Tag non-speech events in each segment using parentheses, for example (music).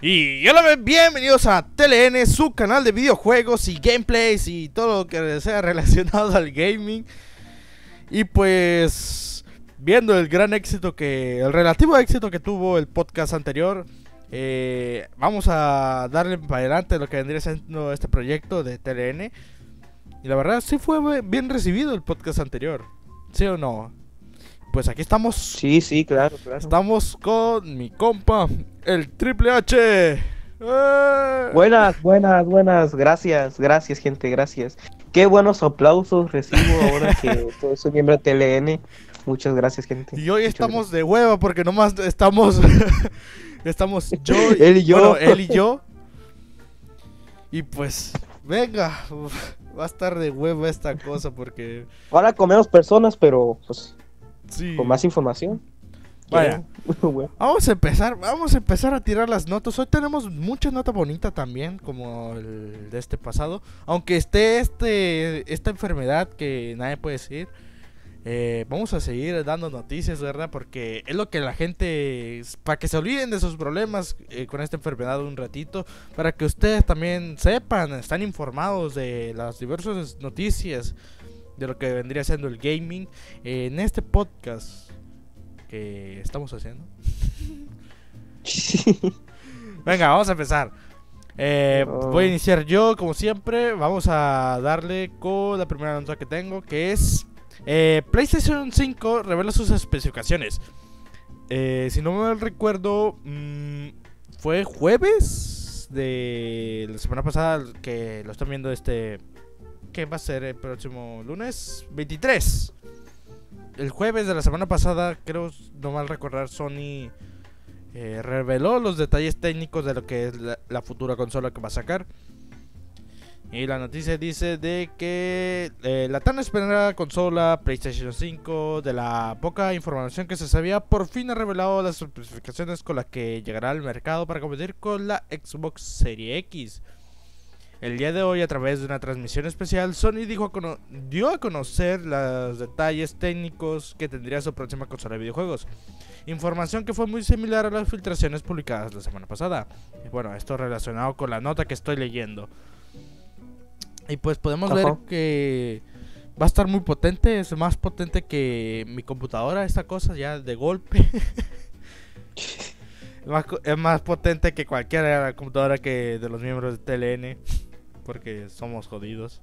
Y hola, bienvenidos a TLN, su canal de videojuegos y gameplays y todo lo que sea relacionado (laughs) al gaming. Y pues, viendo el gran éxito que, el relativo éxito que tuvo el podcast anterior, eh, vamos a darle para adelante lo que vendría siendo este proyecto de TLN. Y la verdad, sí fue bien recibido el podcast anterior, ¿sí o no? Pues aquí estamos. Sí, sí, claro, claro. Estamos con mi compa, el Triple H. ¡Eh! Buenas, buenas, buenas. Gracias, gracias, gente, gracias. Qué buenos aplausos recibo ahora que (laughs) soy miembro de TLN. Muchas gracias, gente. Y hoy estamos de hueva porque nomás estamos. (laughs) estamos yo y, (laughs) él y yo. él y yo. Y pues, venga. va a estar de hueva esta cosa porque. Ahora comemos personas, pero pues con más información. Vaya. (laughs) vamos a empezar, vamos a empezar a tirar las notas. Hoy tenemos muchas notas bonitas también, como el de este pasado. Aunque esté este esta enfermedad que nadie puede decir. Eh, vamos a seguir dando noticias, ¿verdad? Porque es lo que la gente, para que se olviden de sus problemas eh, con esta enfermedad un ratito, para que ustedes también sepan, están informados de las diversas noticias de lo que vendría siendo el gaming en este podcast que estamos haciendo. (laughs) Venga, vamos a empezar. Eh, voy a iniciar yo, como siempre. Vamos a darle con la primera nota que tengo, que es eh, PlayStation 5 revela sus especificaciones. Eh, si no me recuerdo, mm, fue jueves de la semana pasada que lo están viendo este que va a ser el próximo lunes 23. El jueves de la semana pasada, creo, no mal recordar, Sony eh, reveló los detalles técnicos de lo que es la, futura consola que va a sacar. Y la noticia dice de que eh, la tan esperada consola PlayStation 5, de la poca información que se sabía, por fin ha revelado las especificaciones con las que llegará al mercado para competir con la Xbox Series X. El día de hoy, a través de una transmisión especial, Sony dijo dio a conocer los detalles técnicos que tendría su próxima consola de videojuegos. Información que fue muy similar a las filtraciones publicadas la semana pasada. Y bueno, esto relacionado con la nota que estoy leyendo. Y pues podemos ver que va a estar muy potente, es más potente que mi computadora, esta cosa ya de golpe. (laughs) es más potente que cualquier computadora que de los miembros de TLN porque somos jodidos.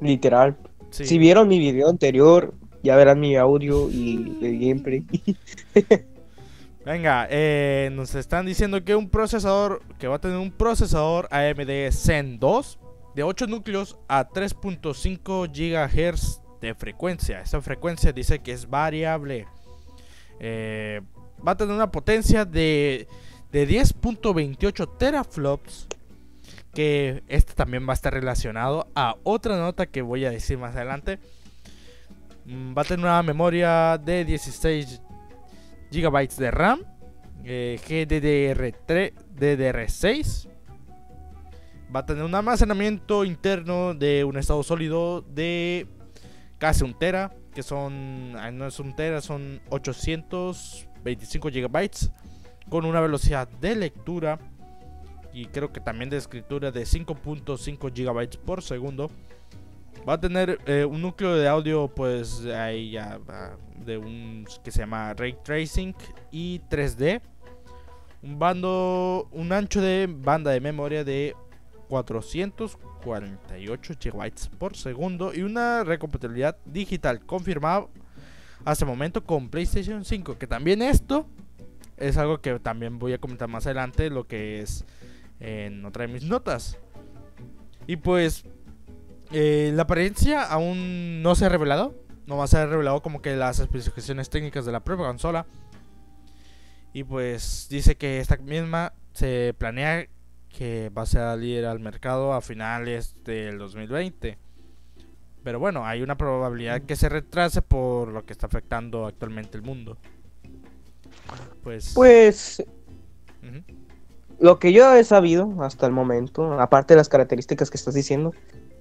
Literal. Si vieron mi video anterior, ya verán mi audio y el gameplay. (laughs) Venga, eh, nos están diciendo que un procesador, que va a tener un procesador AMD Zen 2 de 8 núcleos a 3.5 GHz de frecuencia. Esa frecuencia dice que es variable. Eh, va a tener una potencia de, de 10.28 teraflops que este también va a estar relacionado a otra nota que voy a decir más adelante. Mm, va a tener una memoria de 16 GB de RAM, eh, GDDR3, DDR6. Va a tener un almacenamiento interno de un estado sólido de casi un tera, que son, no es un tera, son 825 GB, con una velocidad de lectura y creo que también de escritura de 5.5 GB por segundo. Va a tener eh, un núcleo de audio, pues ahí ya de un que se llama Ray Tracing y 3D. Un bando, un ancho de banda de memoria de 448 GB por segundo y una recompatibilidad digital confirmada hasta momento con PlayStation 5. Que también esto es algo que también voy a comentar más adelante, lo que es en otra de mis notas. Y pues eh, la apariencia aún no se ha revelado. No va a ser revelado como que las especificaciones técnicas de la propia consola. Y pues dice que esta misma se planea que va a salir al mercado a finales del 2020. Pero bueno, hay una probabilidad que se retrase por lo que está afectando actualmente el mundo. Pues. Pues lo que yo he sabido hasta el momento, aparte de las características que estás diciendo,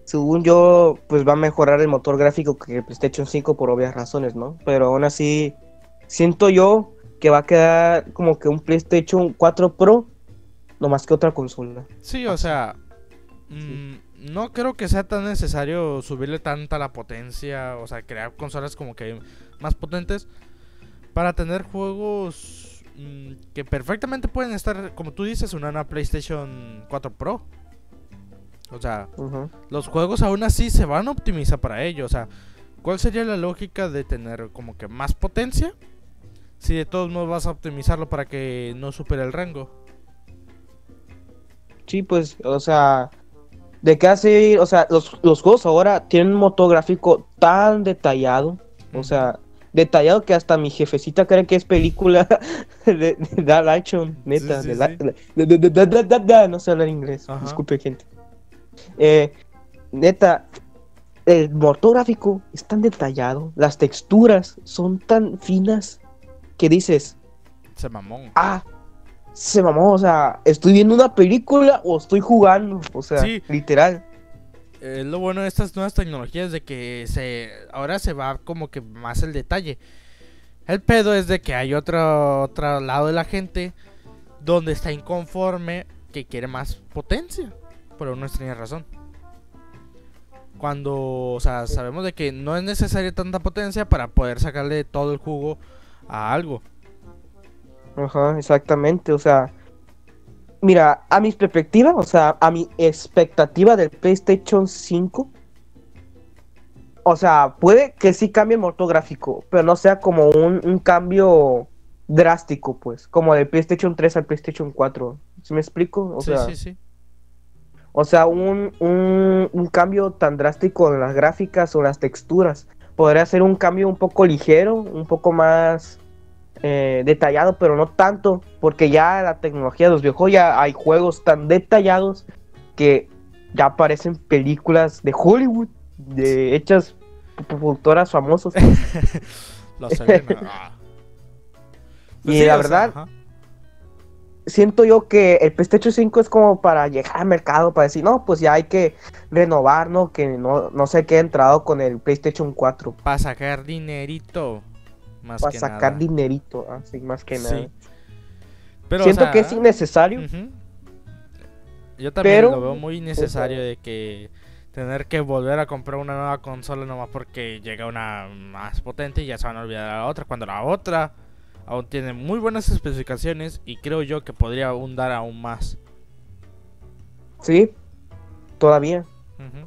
según yo, pues va a mejorar el motor gráfico que el PlayStation 5 por obvias razones, ¿no? Pero aún así, siento yo que va a quedar como que un PlayStation 4 Pro no más que otra consola. Sí, o sea, mm, no creo que sea tan necesario subirle tanta la potencia, o sea, crear consolas como que más potentes para tener juegos mm, que perfectamente pueden estar, como tú dices, en una PlayStation 4 Pro. O sea, los juegos aún así se van a optimizar para ello. O sea, ¿cuál sería la lógica de tener como que más potencia? Si de todos modos vas a optimizarlo para que no supere el rango. Sí, pues, o sea, de qué hace, o sea, los, los juegos ahora tienen un motor gráfico tan detallado, o sea, detallado que hasta mi jefecita cree que es película (laughs) de, de action, neta, de, no sé hablar inglés, disculpe gente. Eh, neta, el motor gráfico es tan detallado, las texturas son tan finas que dices, se mamó. Ah, se mamó, o sea, estoy viendo una película o estoy jugando, o sea, literal. Eh, lo bueno de estas nuevas tecnologías de que se ahora se va como que más el detalle. El pedo es de que hay otro otro lado de la gente donde está inconforme que quiere más potencia por una extraña razón. Cuando, o sea, sabemos de que no es necesaria tanta potencia para poder sacarle todo el jugo a algo. Ajá, exactamente, o sea, mira, a mi perspectiva, o sea, a mi expectativa del PlayStation 5, o sea, puede que sí cambie el motor gráfico, pero no sea como un, un cambio drástico, pues, como del PlayStation 3 al PlayStation 4. ¿Sí me explico? O sí, sea, sí, sí. O sea, un, un, cambio tan drástico en las gráficas o las texturas. Podría ser un cambio un poco ligero, un poco más eh, detallado, pero no tanto, porque ya la tecnología de los viejos ya hay juegos tan detallados que ya aparecen películas de Hollywood, de hechas por productoras famosas. (laughs) Ah. (laughs) y pues la verdad, siento yo que el PlayStation 5 es como para llegar al mercado, para decir, no, pues ya hay que renovar, ¿no? Que no, no se quede entrado con el PlayStation 4. Para sacar dinerito. Más para sacar dinerito, así más que nada. Pero, siento que es innecesario. Yo también lo veo muy innecesario de que tener que volver a comprar una nueva consola nomás porque llega una más potente y ya se van a olvidar de la otra. Cuando la otra aún tiene muy buenas especificaciones y creo yo que podría aún dar aún más. Sí, todavía.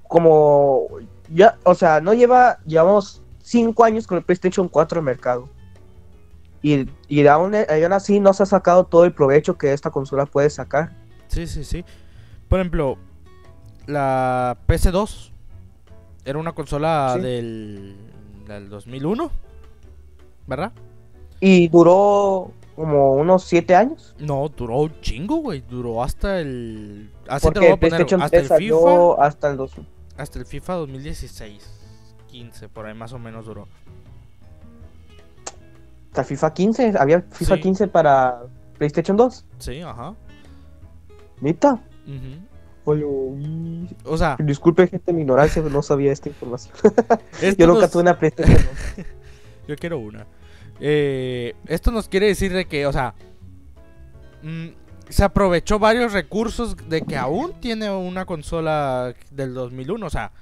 Como ya, o sea, no lleva, llevamos 5 años con el PlayStation 4 en mercado. Y, y aún, aún, así no se ha sacado todo el provecho que esta consola puede sacar. Sí, sí, sí. Por ejemplo, la PS2 era una consola del, del 2001, ¿verdad? Y duró como unos 7 años. No, duró un chingo, güey. Duró hasta el. Así te lo voy a poner. Hasta el FIFA. Hasta el Hasta el FIFA 2016. 15, por ahí más o menos duró. ¿Hasta FIFA 15? ¿Había FIFA 15 para PlayStation 2? Sí, ajá. ¿Nita? o sea, disculpe gente mi ignorancia, no sabía esta información. (laughs) Yo nunca tuve una PlayStation 2. (laughs) Yo quiero una. Eh, esto nos quiere decir de que, o sea, mm, se aprovechó varios recursos de que aún tiene una consola del 2001. O sea,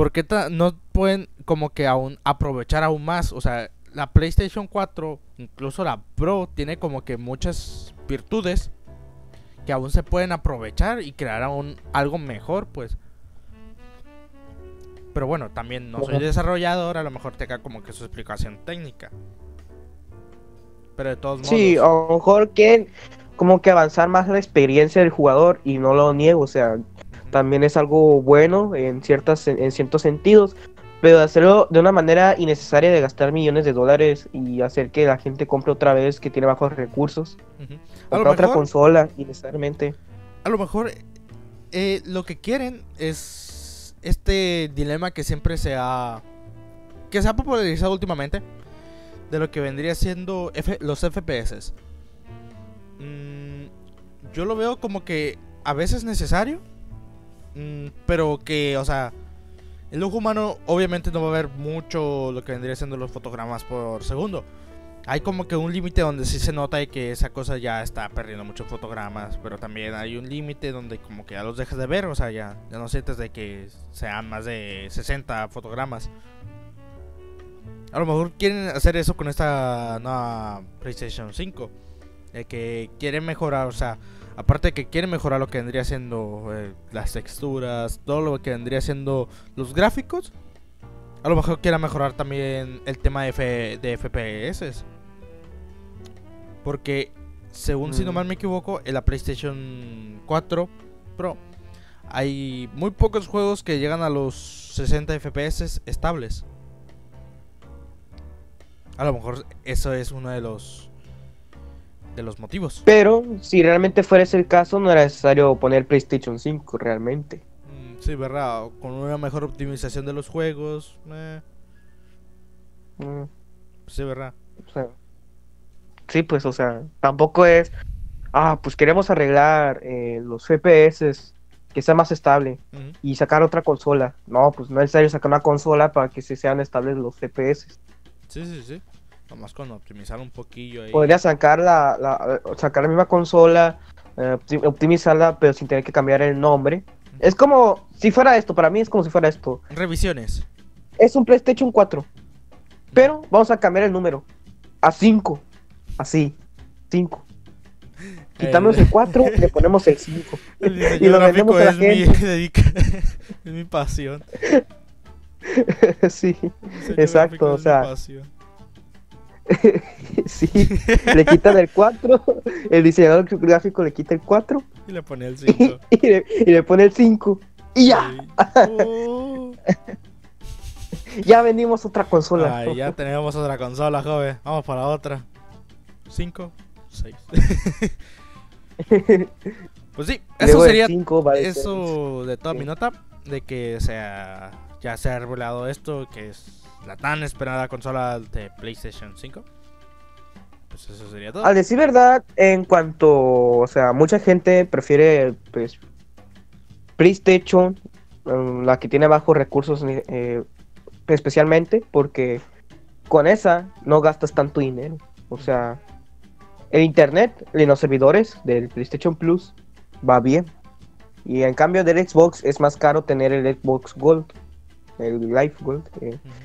¿por qué no pueden como que aún aprovechar aún más? O sea, la PlayStation 4, incluso la Pro, tiene como que muchas virtudes que aún se pueden aprovechar y crear aún algo mejor, pues. Pero bueno, también no soy desarrollador, a lo mejor tenga como que su explicación técnica pero de todos modos. Sí, a lo mejor quieren como que avanzar más la experiencia del jugador y no lo niego, o sea, también es algo bueno en ciertas en ciertos sentidos, pero hacerlo de una manera innecesaria de gastar millones de dólares y hacer que la gente compre otra vez que tiene bajos recursos, otra consola innecesariamente. A lo mejor eh, lo que quieren es este dilema que siempre se ha que se ha popularizado últimamente de lo que vendría siendo los FPS. Mm, yo lo veo como que a veces necesario, pero que, o sea, el ojo humano obviamente no va a ver mucho lo que vendría siendo los fotogramas por segundo. hay como que un límite donde sí se nota que esa cosa ya está perdiendo muchos fotogramas, pero también hay un límite donde como que ya los dejas de ver, o sea, ya, ya no sientes de que sean más de 60 fotogramas. A lo mejor quieren hacer eso con esta nueva PlayStation 5. De que quieren mejorar, o sea, aparte de que quieren mejorar lo que vendría siendo eh, las texturas, todo lo que vendría siendo los gráficos. A lo mejor quiera mejorar también el tema de, de FPS. Porque, según si no mm. mal me equivoco, en la PlayStation 4 Pro hay muy pocos juegos que llegan a los 60 FPS estables. A lo mejor eso es uno de los de los motivos. Pero si realmente fuera ese el caso, no era necesario poner PlayStation 5 realmente. Sí, verdad. Con una mejor optimización de los juegos. Eh. Mm. Sí, verdad. sí, pues, o sea, tampoco es. Ah, pues queremos arreglar eh, los FPS que sea más estable y sacar otra consola. No, pues no es necesario sacar una consola para que se sean estables los FPS. Sí, sí, sí. Nomás con optimizar un poquillo ahí. Podría sacar la, sacar la misma consola, eh, optimizarla, pero sin tener que cambiar el nombre es como si fuera esto, para mí es como si fuera esto. Revisiones. Es un PlayStation 4. Pero vamos a cambiar el número. A 5. Así. 5. (laughs) Quitamos el 4 y le ponemos el 5. (laughs) y lo vendemos a la gente. (laughs) es mi pasión. sí, exacto, o sea. (laughs) sí, le quitan el 4, el diseñador gráfico le quita el 4 y le pone el (laughs) 5. Y, le, pone el 5. Y ya. Oh. (laughs) ya vendimos otra consola. Ay, ya tenemos otra consola, joven. Vamos para otra. 5, 6. pues sí, eso sería eso de toda mi nota. De que sea ya se ha revelado esto, que es la tan esperada consola de PlayStation 5. Pues eso sería todo. Al decir verdad, en cuanto, o sea, mucha gente prefiere, pues, PlayStation, um, la que tiene bajos recursos, eh, especialmente porque con esa no gastas tanto dinero. O sea, el internet en los servidores del PlayStation Plus va bien. Y en cambio del Xbox es más caro tener el Xbox Gold el Life Gold.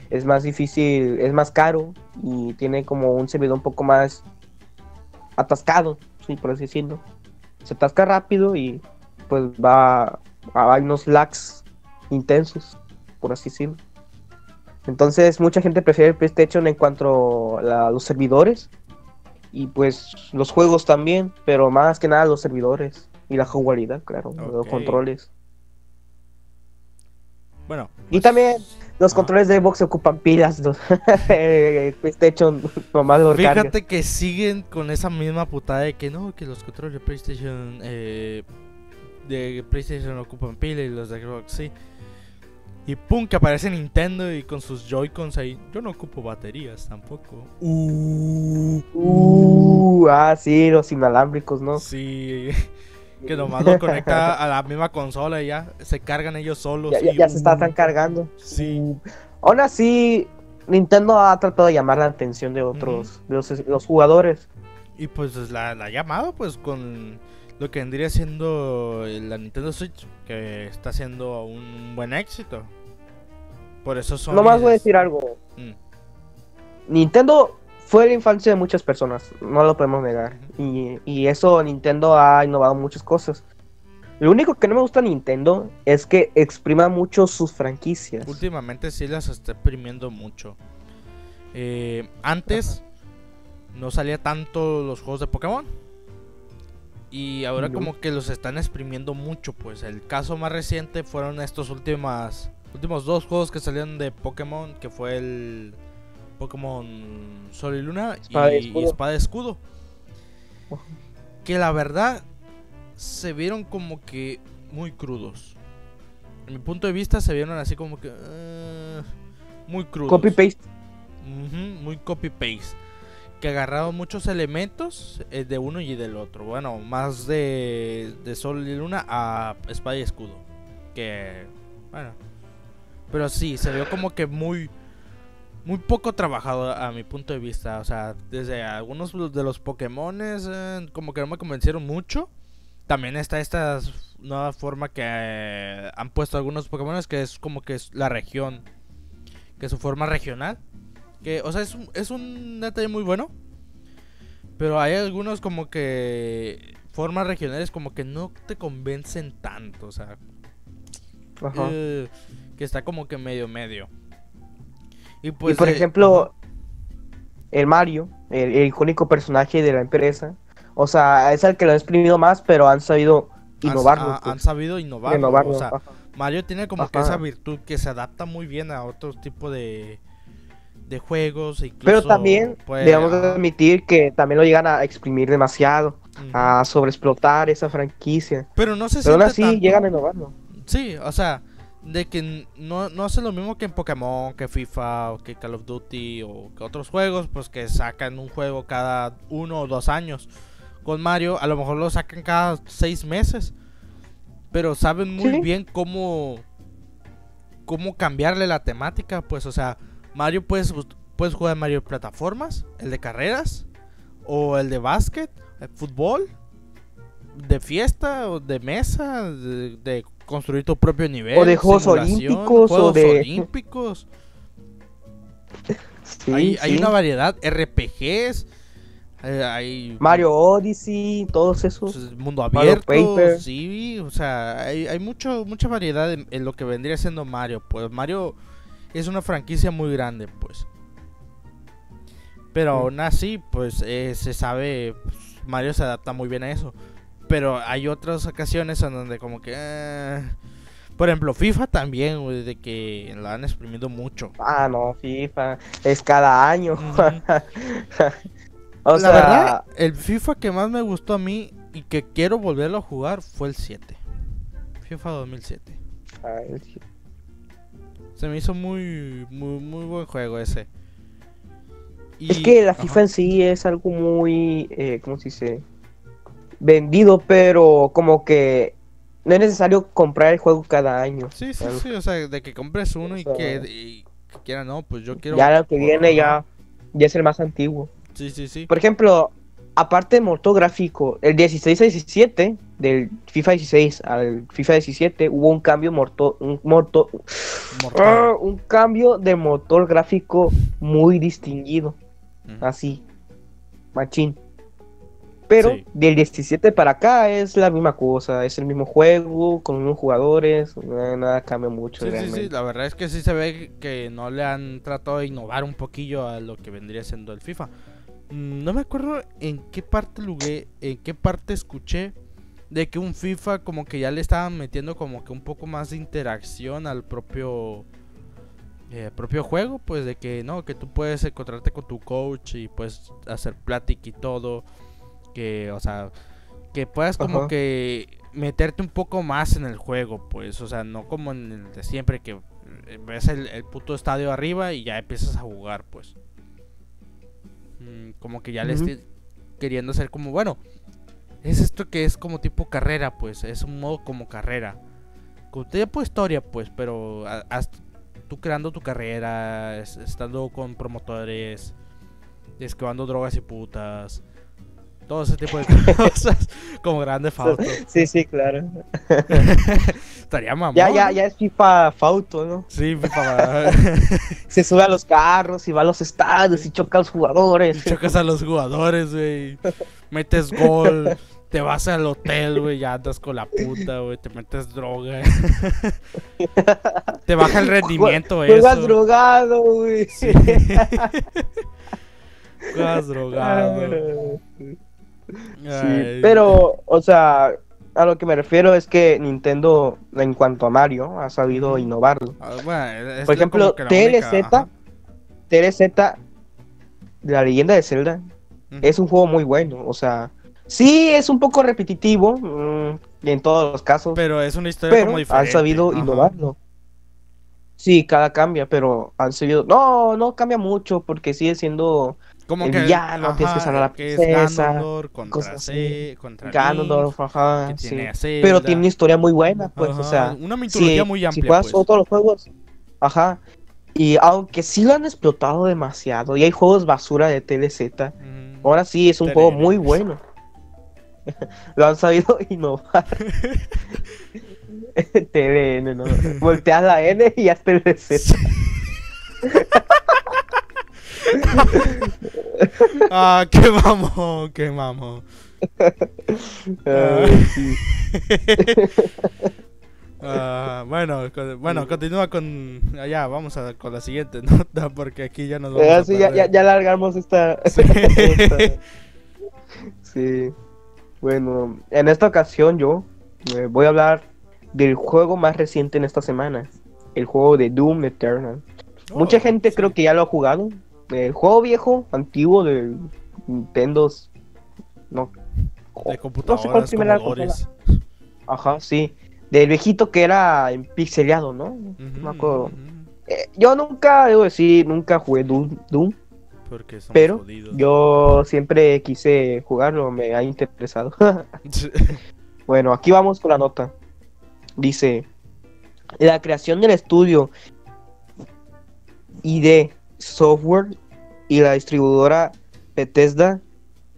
es más difícil, es más caro y tiene como un servidor un poco más atascado, sí, por así decirlo. Se atasca rápido y pues va a unos lags intensos, por así decirlo. Entonces mucha gente prefiere el PlayStation en cuanto a los servidores y pues los juegos también, pero más que nada los servidores y la jugabilidad, claro, los controles. Bueno. Y también los controles de Xbox ocupan pilas. PlayStation nomás lo Fíjate que siguen con esa misma putada de que no, que los controles de PlayStation eh, de PlayStation ocupan pilas y los de Xbox sí. Y pum, que aparece Nintendo y con sus Joy-Cons ahí. Yo no ocupo baterías tampoco. Uh, uh, ah, sí, los inalámbricos, ¿no? Sí que nomás lo conecta a la misma consola y ya se cargan ellos solos. Ya, ya, se están cargando. Sí. Aún así, Nintendo ha tratado de llamar la atención de otros, de los, jugadores. Y pues la, la ha llamado pues con lo que vendría siendo la Nintendo Switch, que está siendo un buen éxito. Por eso son... Nomás voy a decir algo. Mm. Nintendo fue la infancia de muchas personas, no lo podemos negar. Y, eso Nintendo ha innovado muchas cosas. Lo único que no me gusta Nintendo es que exprima mucho sus franquicias. Últimamente sí las está exprimiendo mucho. Eh, antes no salía tanto los juegos de Pokémon. Y ahora como que los están exprimiendo mucho. Pues el caso más reciente fueron estos últimos, últimos dos juegos que salieron de Pokémon. Que fue el Pokémon Sol y Luna y, Espada de Escudo. Que la verdad se vieron como que muy crudos. En mi punto de vista se vieron así como que uh, muy crudos. Copy paste. muy copy paste. Que agarraron muchos elementos eh, de uno y del otro. Bueno, más de, de Sol y Luna a Espada y Escudo. Que bueno. Pero sí, se vio como que muy muy poco trabajado a mi punto de vista. O sea, desde algunos de los Pokémon eh, como que no me convencieron mucho. También está esta nueva forma que eh, han puesto algunos Pokémon que es como que es la región. Que es su forma regional. Que, o sea, es un, es un detalle muy bueno. Pero hay algunos como que formas regionales como que no te convencen tanto. O sea, eh, que está como que medio medio. Y, pues, por eh, ejemplo, el Mario, el, icónico personaje de la empresa, o sea, es el que lo ha exprimido más, pero han sabido innovarlo. Han, pues. sabido innovarlo. O sea, Mario tiene como que esa virtud que se adapta muy bien a otro tipo de, de juegos. pero también debemos admitir que también lo llegan a exprimir demasiado, a sobreexplotar esa franquicia. Pero no sé si. aún así llegan a innovarlo. Sí, o sea, de que no, no hace lo mismo que en Pokémon, que FIFA, o que Call of Duty, o que otros juegos, pues que sacan un juego cada uno o dos años. Con Mario, a lo mejor lo sacan cada seis meses. Pero saben muy bien cómo, cómo cambiarle la temática. Pues, o sea, Mario puedes, puedes jugar Mario de plataformas, el de carreras, o el de básquet, el fútbol, de fiesta, o de mesa, de construir tu propio nivel. O de Juegos Olímpicos. o de... Olímpicos. (laughs) hay, hay una variedad. RPGs. Eh, hay... Mario Odyssey, todos esos. Pues, mundo abierto. Sí, o sea, hay, hay mucho, mucha variedad en, lo que vendría siendo Mario. Pues Mario es una franquicia muy grande, pues. Pero aún así, pues eh, se sabe, pues, Mario se adapta muy bien a eso. Pero hay otras ocasiones en donde como que... Eh, por ejemplo, FIFA también, de que la han exprimido mucho. Ah, no, FIFA. Es cada año. (laughs) o la verdad, el FIFA que más me gustó a mí y que quiero volverlo a jugar fue el 7. FIFA 2007. Ah, se me hizo muy, muy, muy buen juego ese. es que la FIFA en sí es algo muy, eh, ¿cómo se dice? Vendido, pero como que no es necesario comprar el juego cada año. Sí, sí, sí, o sea, de que compres uno y, que, quiera, no, pues yo quiero... Ya lo que viene ya, ya es el más antiguo. Sí, sí, sí. Por ejemplo, aparte de motor gráfico, el 16 a 17, del FIFA 16 al FIFA 17, hubo un cambio motor, un, motor, ah, un cambio de motor gráfico muy distinguido. Así, machín. Pero del 17 para acá es la misma cosa, es el mismo juego, con los mismos jugadores, nada cambia mucho. Sí, sí, sí, la verdad es que sí se ve que no le han tratado de innovar un poquillo a lo que vendría siendo el FIFA. Mm, no me acuerdo en qué parte lugué, en qué parte escuché de que un FIFA como que ya le estaban metiendo como que un poco más de interacción al propio eh, propio juego, pues de que no, que tú puedes encontrarte con tu coach y puedes hacer plática y todo que, o sea, que puedas como que meterte un poco más en el juego, pues, o sea, no como en el de siempre que eh, ves el, puto estadio arriba y ya empiezas a jugar, pues. Mm, como que ya le estoy queriendo hacer como, bueno, es esto que es como tipo carrera, pues, es un modo como carrera. Con tiempo historia, pues, pero tú creando tu carrera, estando con promotores, esquivando drogas y putas todo ese tipo de (laughs) cosas como grande Fauto. (laughs) Sí, sí, claro. (laughs) Estaría mamón. Ya, ya, ya es FIFA Fauto, ¿no? Sí, FIFA. Se sube a los carros y va a los estadios y choca a los jugadores. chocas a los jugadores, güey. Metes gol. Te vas al hotel, güey, ya andas con la puta, güey, te metes droga. te baja el rendimiento, güey. Juegas drogado, güey. Sí. Juegas drogado. Sí, pero, o sea, a lo que me refiero es que Nintendo, en cuanto a Mario, ha sabido innovarlo. Ah, Por ejemplo, TLZ, TLZ, la leyenda de Zelda, es un juego muy bueno. O sea, sí es un poco repetitivo mm, en todos los casos. Pero es una historia como diferente. Han sabido innovarlo. Sí, cada cambia, pero han sabido. No, no cambia mucho porque sigue siendo como que villano, tienes que salvar a la princesa, contra C, contra Ganondorf, ajá, sí. Pero tiene una historia muy buena, pues, o sea, una mitología muy amplia, si juegas pues. todos los juegos, ajá, Y aunque sí lo han explotado demasiado, y hay juegos basura de TLZ, ahora sí es un juego muy bueno. (laughs) lo han sabido (laughs) innovar. (laughs) TLN, ¿no? Volteas la N y ya TLZ. (laughs) ah, qué mamón, qué mamón. (laughs) Ah, bueno, bueno, continúa con. Allá, vamos a, con la siguiente (laughs) nota, porque aquí ya nos vamos a ya, ya, largamos esta. Sí. Bueno, en esta ocasión yo eh, voy a hablar del juego más reciente en esta semana: el juego de Doom Eternal. Mucha oh, gente creo que ya lo ha jugado. El juego viejo, antiguo de Nintendo. No. De computadoras, no Ajá, sí del viejito que era en pixeleado, ¿no? me acuerdo. Eh, yo nunca, debo decir, nunca jugué Doom, Doom pero yo siempre quise jugarlo, me ha interesado. (laughs) bueno, aquí vamos con la nota. Dice, la creación del estudio ID Software y la distribuidora Bethesda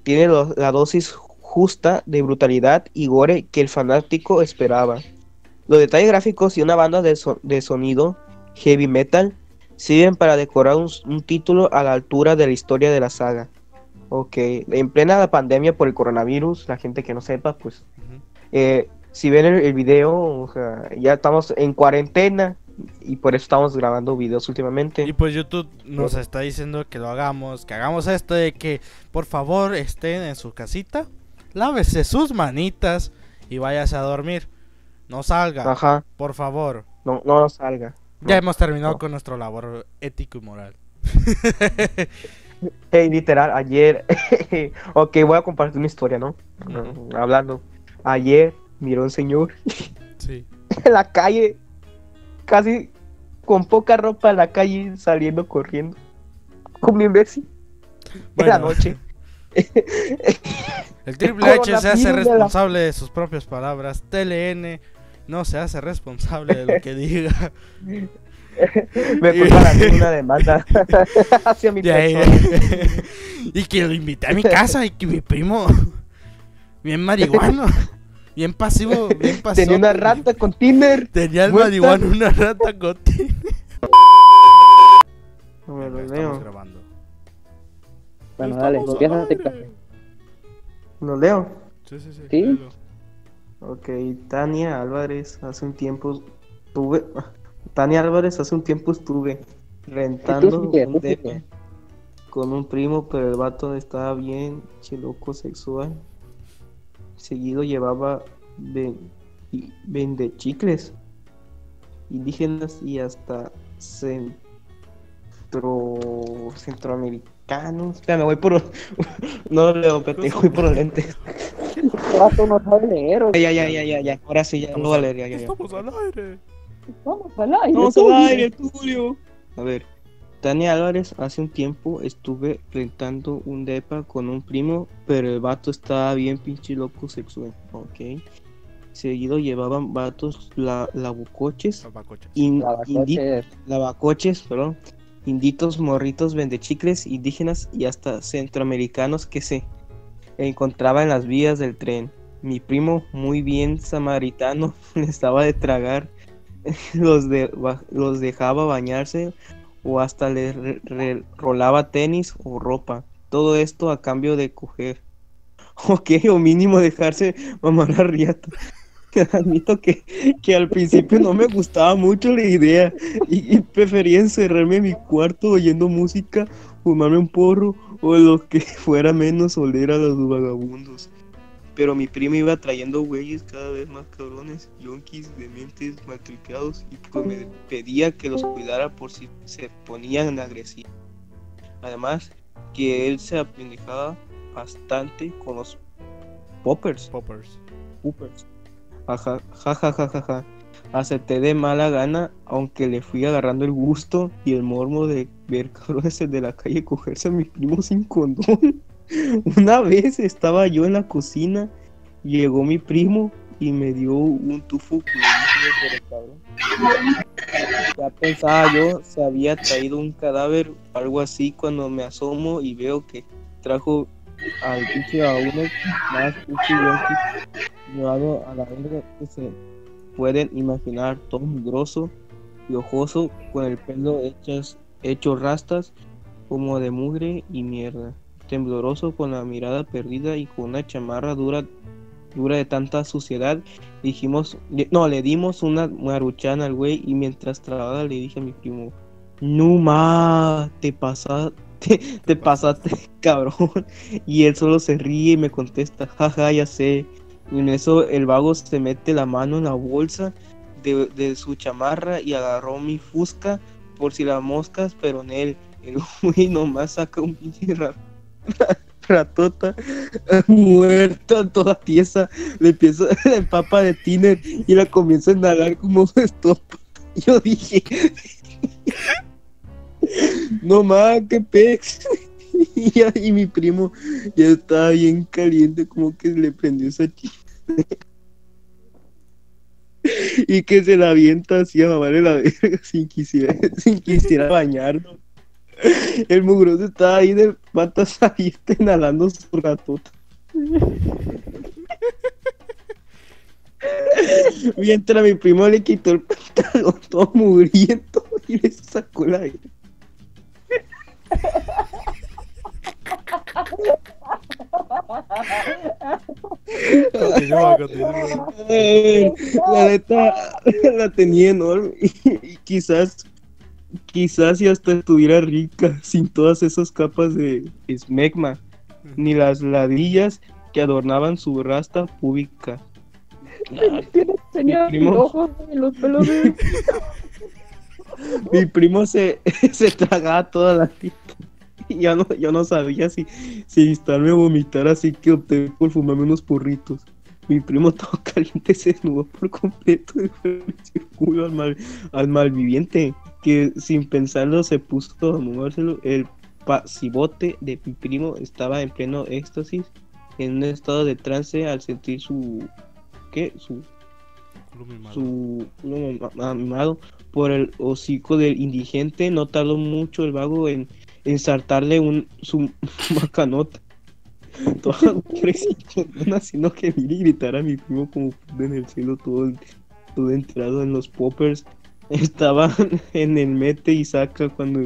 tiene la dosis justa de brutalidad y gore que el fanático esperaba. Los detalles gráficos y una banda de, sonido heavy metal sirven para decorar un, título a la altura de la historia de la saga. Ok, en plena pandemia por el coronavirus, la gente que no sepa, pues, eh, si ven el, video, ya estamos en cuarentena y por eso estamos grabando videos últimamente. Y pues YouTube nos está diciendo que lo hagamos, que hagamos esto de que por favor estén en su casita, lávese sus manitas y váyase a dormir. No salga. Ajá. Por favor. No, no salga. Ya hemos terminado con nuestro labor ético y moral. (laughs) hey, literal, ayer. (laughs) ok, voy a compartir una historia, ¿no? Hablando. Ayer miró un señor. sí. (laughs) en la calle. Casi con poca ropa en la calle saliendo corriendo. Como imbécil. En la noche. El Triple H se hace responsable de sus propias palabras. TLN no se hace responsable de lo que diga. (laughs) Me la una demanda (laughs) hacia mi persona. (laughs) y que lo invité a mi casa y que mi primo, bien marihuano, bien pasivo, bien pasivo. (laughs) Tenía una rata con Tinder. Tenía el marihuano una rata con Tinder. No me lo Estamos grabando. Bueno, dale, empieza ¿Lo leo? Sí, sí, sí. ¿Sí? Ok, Tania Álvarez, hace un tiempo tuve. Tania Álvarez, hace un tiempo estuve rentando un con un primo, pero el vato estaba bien chiloco sexual. Seguido llevaba vende chicles indígenas y hasta centro centroamericanos. Espera, me voy por. (laughs) no leo, pero voy por los lentes no sabe leer. Ya, ya, ya, ya, ya. Ahora sí, ya lo voy a leer. Ya, ya, Estamos al aire. Estamos al aire. Estamos al aire, Tulio. A ver. Tania Álvarez, hace un tiempo estuve rentando un depa con un primo, pero el vato estaba bien pinche loco sexual. Ok. Seguido llevaban vatos la, labucoches. Lavacoches. In, lavacoches. lavacoches, perdón. Inditos, morritos, vendechicles, indígenas y hasta centroamericanos que se encontraba en las vías del tren. Mi primo, muy bien samaritano, (laughs) estaba de (laughs) los, de, los dejaba bañarse o hasta les rolaba tenis o ropa. Todo esto a cambio de coger. (laughs) Ok, o mínimo dejarse mamar a riata. (laughs) Admito que, que al principio no me gustaba mucho la idea y, y prefería encerrarme en mi cuarto oyendo música, fumarme un porro o lo que (laughs) fuera menos oler a los vagabundos. Pero mi primo iba trayendo güeyes cada vez más cabrones, yonkis, dementes, maltripeados, y pues me pedía que los cuidara por si se ponían agresivos. Además, que él se apendejaba bastante con los poppers. Poppers. Poppers. Ajá, ja, Acepté de mala gana, aunque le fui agarrando el gusto y el mormo de ver cabrones de la calle cogerse a mi primo sin condón. (laughs) Una vez estaba yo en la cocina, llegó mi primo y me dio un tufo Ya pensaba yo, se había traído un cadáver, algo así, cuando me asomo y veo que trajo al pinche a uno más llevado a la verga que se pueden imaginar, todo mugroso y ojoso, con el pelo hechas, hecho rastas como de mugre y mierda, tembloroso con la mirada perdida y con una chamarra dura dura de tanta suciedad. Dijimos, no, le dimos una maruchana al güey y mientras trababa le dije a mi primo, no ma, te pasaste, (laughs) te, pasaste, (laughs) cabrón. Y él solo se ríe y me contesta, jaja, ya sé. Y en eso el vago se mete la mano en la bolsa de, de su chamarra y agarró mi fusca por si las moscas, pero en él, el (laughs) güey nomás saca un pinche (laughs) ratota (laughs) muerta, toda tiesa, le empieza (laughs) la papa de tiner y la comienza a inhalar como estopa. Yo dije, no más, qué pex. Y, mi primo ya estaba bien caliente, como que le prendió esa chica. y que se la avienta así a mamarle la verga sin quisiera, sin quisiera bañarlo. (laughs) El mugroso estaba ahí de patas (laughs) abiertas inhalando su ratota. (laughs) Mientras mi primo le quitó el pantalón todo mugriento y le sacó la aire. La neta la tenía enorme y quizás quizás si hasta estuviera rica (laughs) sin todas esas capas de esmegma, ni las ladillas que adornaban su rasta pública. Tenía primo... los pelos (laughs) Mi primo se, (laughs) se tragaba toda la tinta. Y yo no, yo no sabía si, si estarme a vomitar, así que opté por fumarme unos porritos. Mi primo todo caliente se desnudó por completo y fue el al, mal, al malviviente que sin pensarlo se puso a movérselo. El pasivote de mi primo estaba en pleno éxtasis, en un estado de trance al sentir su. ¿Qué? Su. Su amado por el hocico del indigente. No tardó mucho el vago en ensartarle un, su (laughs) macanota. (laughs) Todo sino que vi y gritar a mi primo como en el cielo todo, todo entrado en los poppers estaba en el mete y saca cuando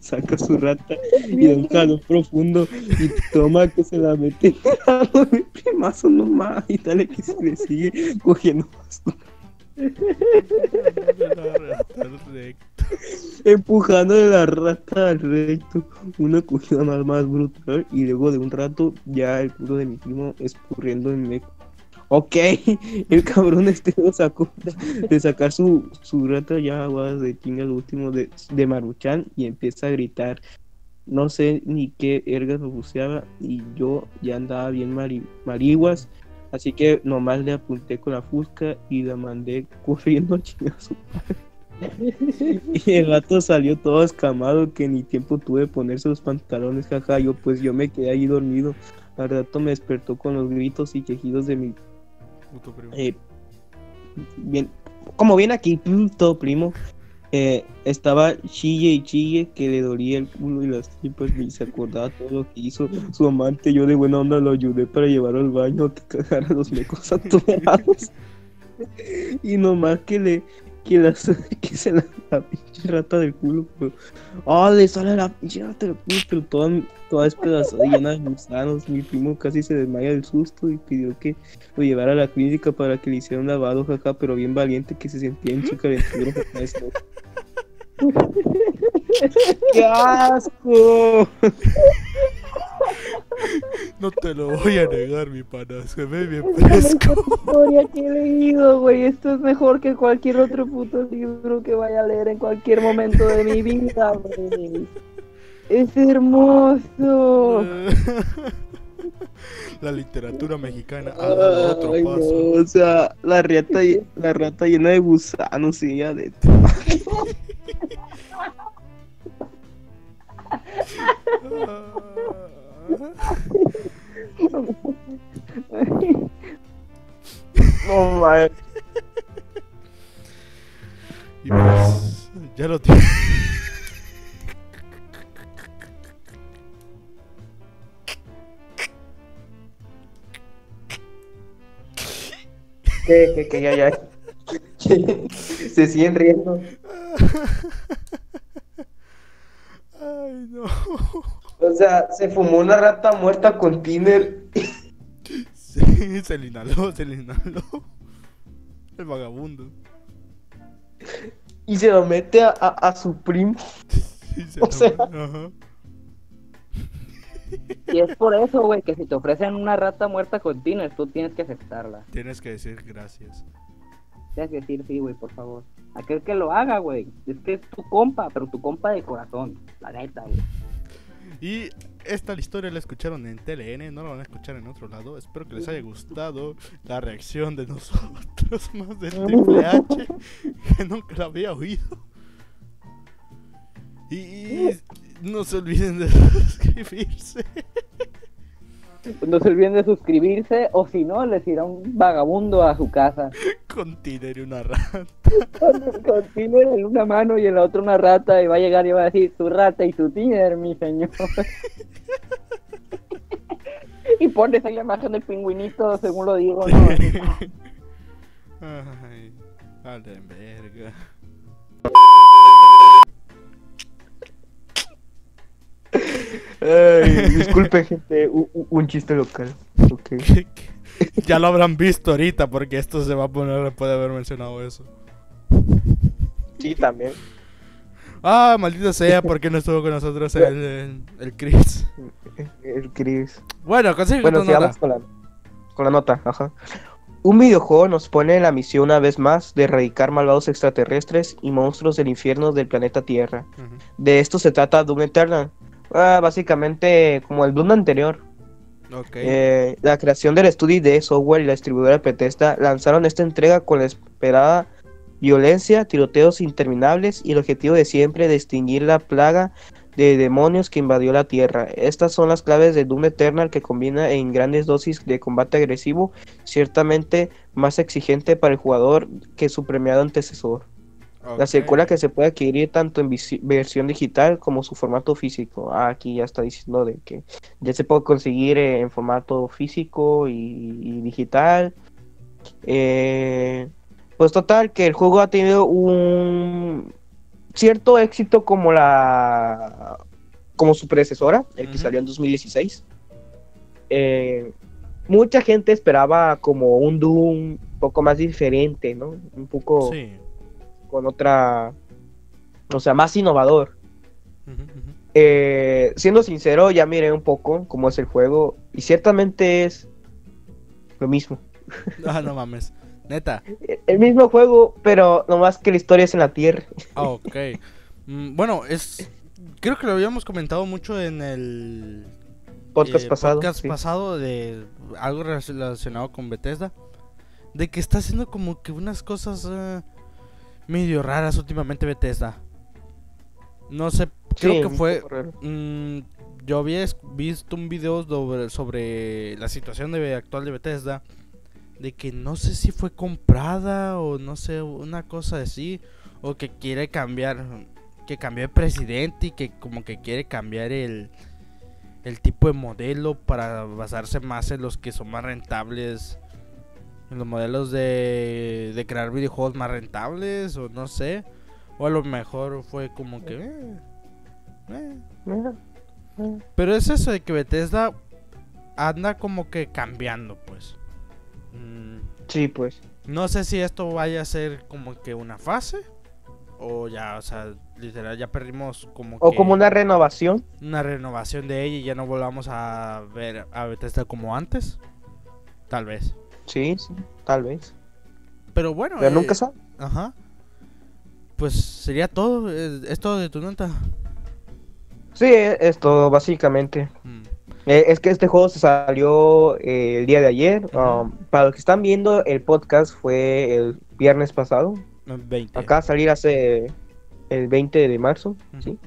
saca su rata y da un calor profundo y toma que se la mete. (laughs) Mi primazo nomás y dale que se le sigue cogiendo más. Empujando de la rata al recto una cogida más más brutal y luego de un rato ya el culo de mi primo escurriendo en meco Ok, (laughs) el cabrón este lo sacó de sacar su, su rata ya aguadas de chinga el último de, de Maruchan y empieza a gritar. No sé ni qué ergas lo buceaba y yo ya andaba bien mariguas, así que nomás le apunté con la fusca y la mandé (laughs) corriendo a chingar su (laughs) y el gato salió todo escamado que ni tiempo tuve de ponerse los pantalones, jaja, yo pues yo me quedé ahí dormido. Al rato me despertó con los gritos y quejidos de mi eh, bien, como bien aquí, mm, todo primo. Eh, estaba chille y chille que le dolía el culo y las tripas y se acordaba todo lo que hizo su amante. Yo de buena onda lo ayudé para llevar al baño que cagara los mecos atorados. (laughs) y nomás que le que, las, (laughs) que se la, la, pinche rata del culo, pero. ¡Oh, le sale la pinche rata del culo! Pero toda, toda despedazada, llena de gusanos. Mi primo casi se desmaya del susto y pidió que lo llevara a la clínica para que le hiciera un lavado, jaja, pero bien valiente que se sentía en su calentura. (laughs) ¡Qué asco! (laughs) No te lo voy a negar, mi pana. Se ve bien fresco. historia que he leído, güey. Esto es mejor que cualquier otro puto libro que vaya a leer en cualquier momento de mi vida, güey. Es hermoso. (laughs) La literatura mexicana ha dado otro paso. o sea, la rata, la rata llena de gusanos y ya de. (laughs) (laughs) No, Y pues, ya lo tiene. Que, que, que, ya, ya. Se siguen riendo. Ay, no. O sea, se fumó una rata muerta con Tiner. Sí, (laughs) se le inhaló, se le inhaló. El vagabundo. Y se lo mete a, a, a su primo. Sí, se O lo- sea- Ajá. Y es por eso, güey, que si te ofrecen una rata muerta con tiner, tú tienes que aceptarla. Tienes que decir gracias. Tienes que decir sí, güey, por favor. Aquel que lo haga, güey. Es que es tu compa, pero tu compa de corazón. La neta, güey. Y esta historia la escucharon en TLN, no la van a escuchar en otro lado. Espero que les haya gustado la reacción de nosotros (laughs) más del Triple H, que nunca la había oído. Y, no se olviden de (laughs) suscribirse. No se olviden de suscribirse, o si no, les irá un vagabundo a su casa. Con Tiner y una rata. Con, con tiner en una mano y en la otra una rata, y va a llegar y va a decir, su rata y su tiner, mi señor. (laughs) y pones ahí la imagen del pingüinito, según lo digo, ¿no? Ay, vale, verga. (laughs) Ay, (laughs) disculpe, gente. Un, un- chiste local. Ok. (laughs) ya lo habrán visto ahorita porque esto se va a poner después de haber mencionado eso. Sí, también. Ah, maldita sea, porque no estuvo con nosotros el, el, el Chris? El Chris. Bueno, consigue Bueno, tu nota. sigamos con la, con la nota. Ajá. Un videojuego nos pone en la misión una vez más de erradicar malvados extraterrestres y monstruos del infierno del planeta Tierra. De esto se trata Doom Eternal. Ah, básicamente como el Doom anterior. Eh, la creación del estudio de software y la distribuidora Bethesda lanzaron esta entrega con la esperada violencia, tiroteos interminables y el objetivo de siempre de extinguir la plaga de demonios que invadió la Tierra. Estas son las claves de Doom Eternal que combina en grandes dosis de combate agresivo, ciertamente más exigente para el jugador que su premiado antecesor. La secuela que se puede adquirir tanto en versión digital como su formato físico. Ah, aquí ya está diciendo de que ya se puede conseguir eh, en formato físico y, y digital. Eh, pues total, que el juego ha tenido un cierto éxito como la como su predecesora, el que salió en 2016. Eh, mucha gente esperaba como un Doom un poco más diferente, ¿no? Un poco Sí. Con otra, o sea, más innovador. Eh, siendo sincero, ya miré un poco cómo es el juego y ciertamente es lo mismo. (laughs) Ah, no mames. Neta. El mismo juego, pero nomás que la historia es en la Tierra. Ah, ok. Mm, bueno, es. Creo que lo habíamos comentado mucho en el. Podcast eh, pasado. podcast sí. pasado de algo relacionado con Bethesda. De que está haciendo como que unas cosas eh, medio raras últimamente Bethesda. No sé, creo Sí, que fue. mm, yo había visto un video sobre, sobre la situación de, actual de Bethesda. De que no sé si fue comprada o no sé, una cosa así. O que quiere cambiar. Que cambió de presidente y que como que quiere cambiar el, el tipo de modelo para basarse más en los que son más rentables. En los modelos de, de crear videojuegos más rentables o no sé. O a lo mejor fue como que... eh, eh. Pero es eso de que Bethesda anda como que cambiando pues. Mm, Sí, pues. no sé si esto vaya a ser como que una fase. O ya, o sea, literal ya perdimos como O que como una renovación. una renovación de ella y ya no volvamos a ver a Bethesda como antes. Tal vez. Sí, sí, tal vez. Pero bueno. Pero eh, nunca sabe. Ajá. Pues sería todo. Es, es todo de tu nota. Sí, es todo, básicamente. Mm, Eh, es que este juego se salió eh, el día de ayer. Um, para los que están viendo, el podcast fue el viernes pasado. 20. Acá a salir hace el 20 de marzo. ¿sí?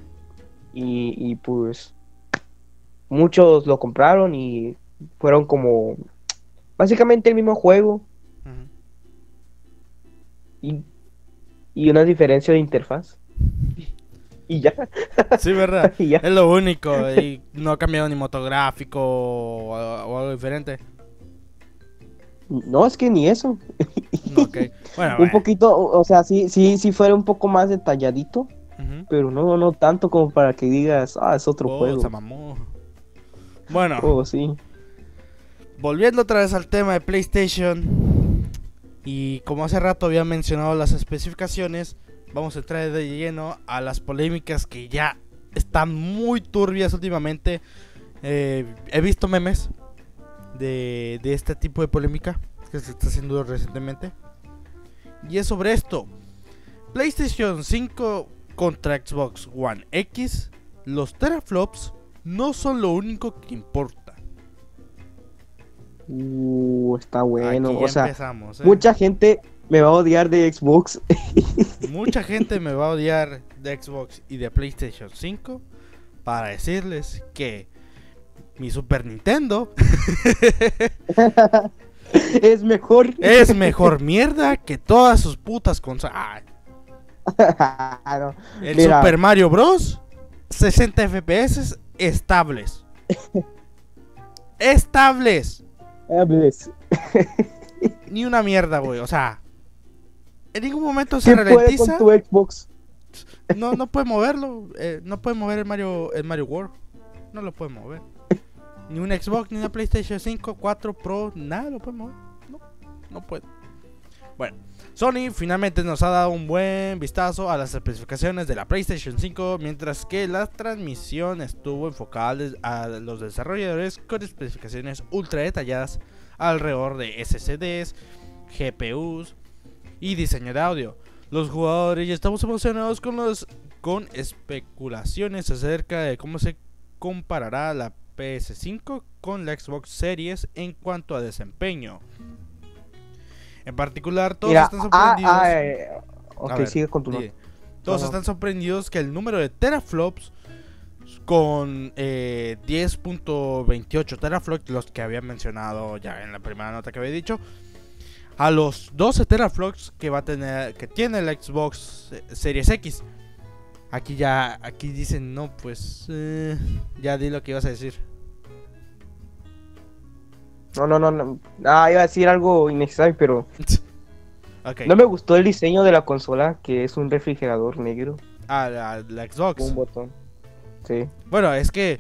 Y, y pues muchos lo compraron y fueron como básicamente el mismo juego. Y y una diferencia de interfaz. (laughs) y ya. Sí, ¿verdad? (laughs) Es lo único. Y no ha cambiado ni motográfico o, algo diferente. No, es que ni eso. (laughs) un poquito, o sea, sí, sí, sí fuera un poco más detalladito. Pero no, no tanto como para que digas, ah, es otro oh, juego. Bueno. Oh, sí. Volviendo otra vez al tema de PlayStation. Y como hace rato había mencionado las especificaciones, vamos a entrar de lleno a las polémicas que ya están muy turbias últimamente. Eh, he visto memes de, de este tipo de polémica que se está haciendo recientemente. Y es sobre esto. PlayStation 5 contra Xbox One X. Los teraflops no son lo único que importa. Uh, está bueno. o sea, ¿eh? mucha gente me va a odiar de Xbox. (laughs) mucha gente me va a odiar de Xbox y de PlayStation 5 para decirles que mi Super Nintendo (laughs) es mejor. Es mejor mierda que todas sus putas consolas. (laughs) El Super Mario Bros. 60 FPS estables. estables. Estables. Ni una mierda, güey. O sea, en ningún momento se ralentiza. tu Xbox? No, no puede moverlo. Eh, no puede mover el Mario, el Mario World. No lo puede mover. Ni un Xbox, ni una PlayStation 5, 4 Pro, nada lo puede mover. No, no puede. Bueno, Sony finalmente nos ha dado un buen vistazo a las especificaciones de la PlayStation 5, mientras que la transmisión estuvo enfocada a los desarrolladores con especificaciones ultra detalladas alrededor de SSDs, GPUs y diseño de audio. Los jugadores ya estamos emocionados con los con especulaciones acerca de cómo se comparará la PS5 con la Xbox Series en cuanto a desempeño. En particular, todos están ah, sorprendidos. Ah, eh, sigue con tu Todos están sorprendidos que el número de teraflops con 10.28 eh, teraflops, los que había mencionado ya en la primera nota que había dicho, a los 12 teraflops que va a tener, que tiene la Xbox Series X. Aquí ya, aquí dicen, no, pues, eh, ya di lo que ibas a decir. No, no, no, no. Ah, iba a decir algo innecesario, pero. (laughs) No me gustó el diseño de la consola, que es un refrigerador negro. Ah, la, Xbox. Un botón. Sí. Bueno, es que.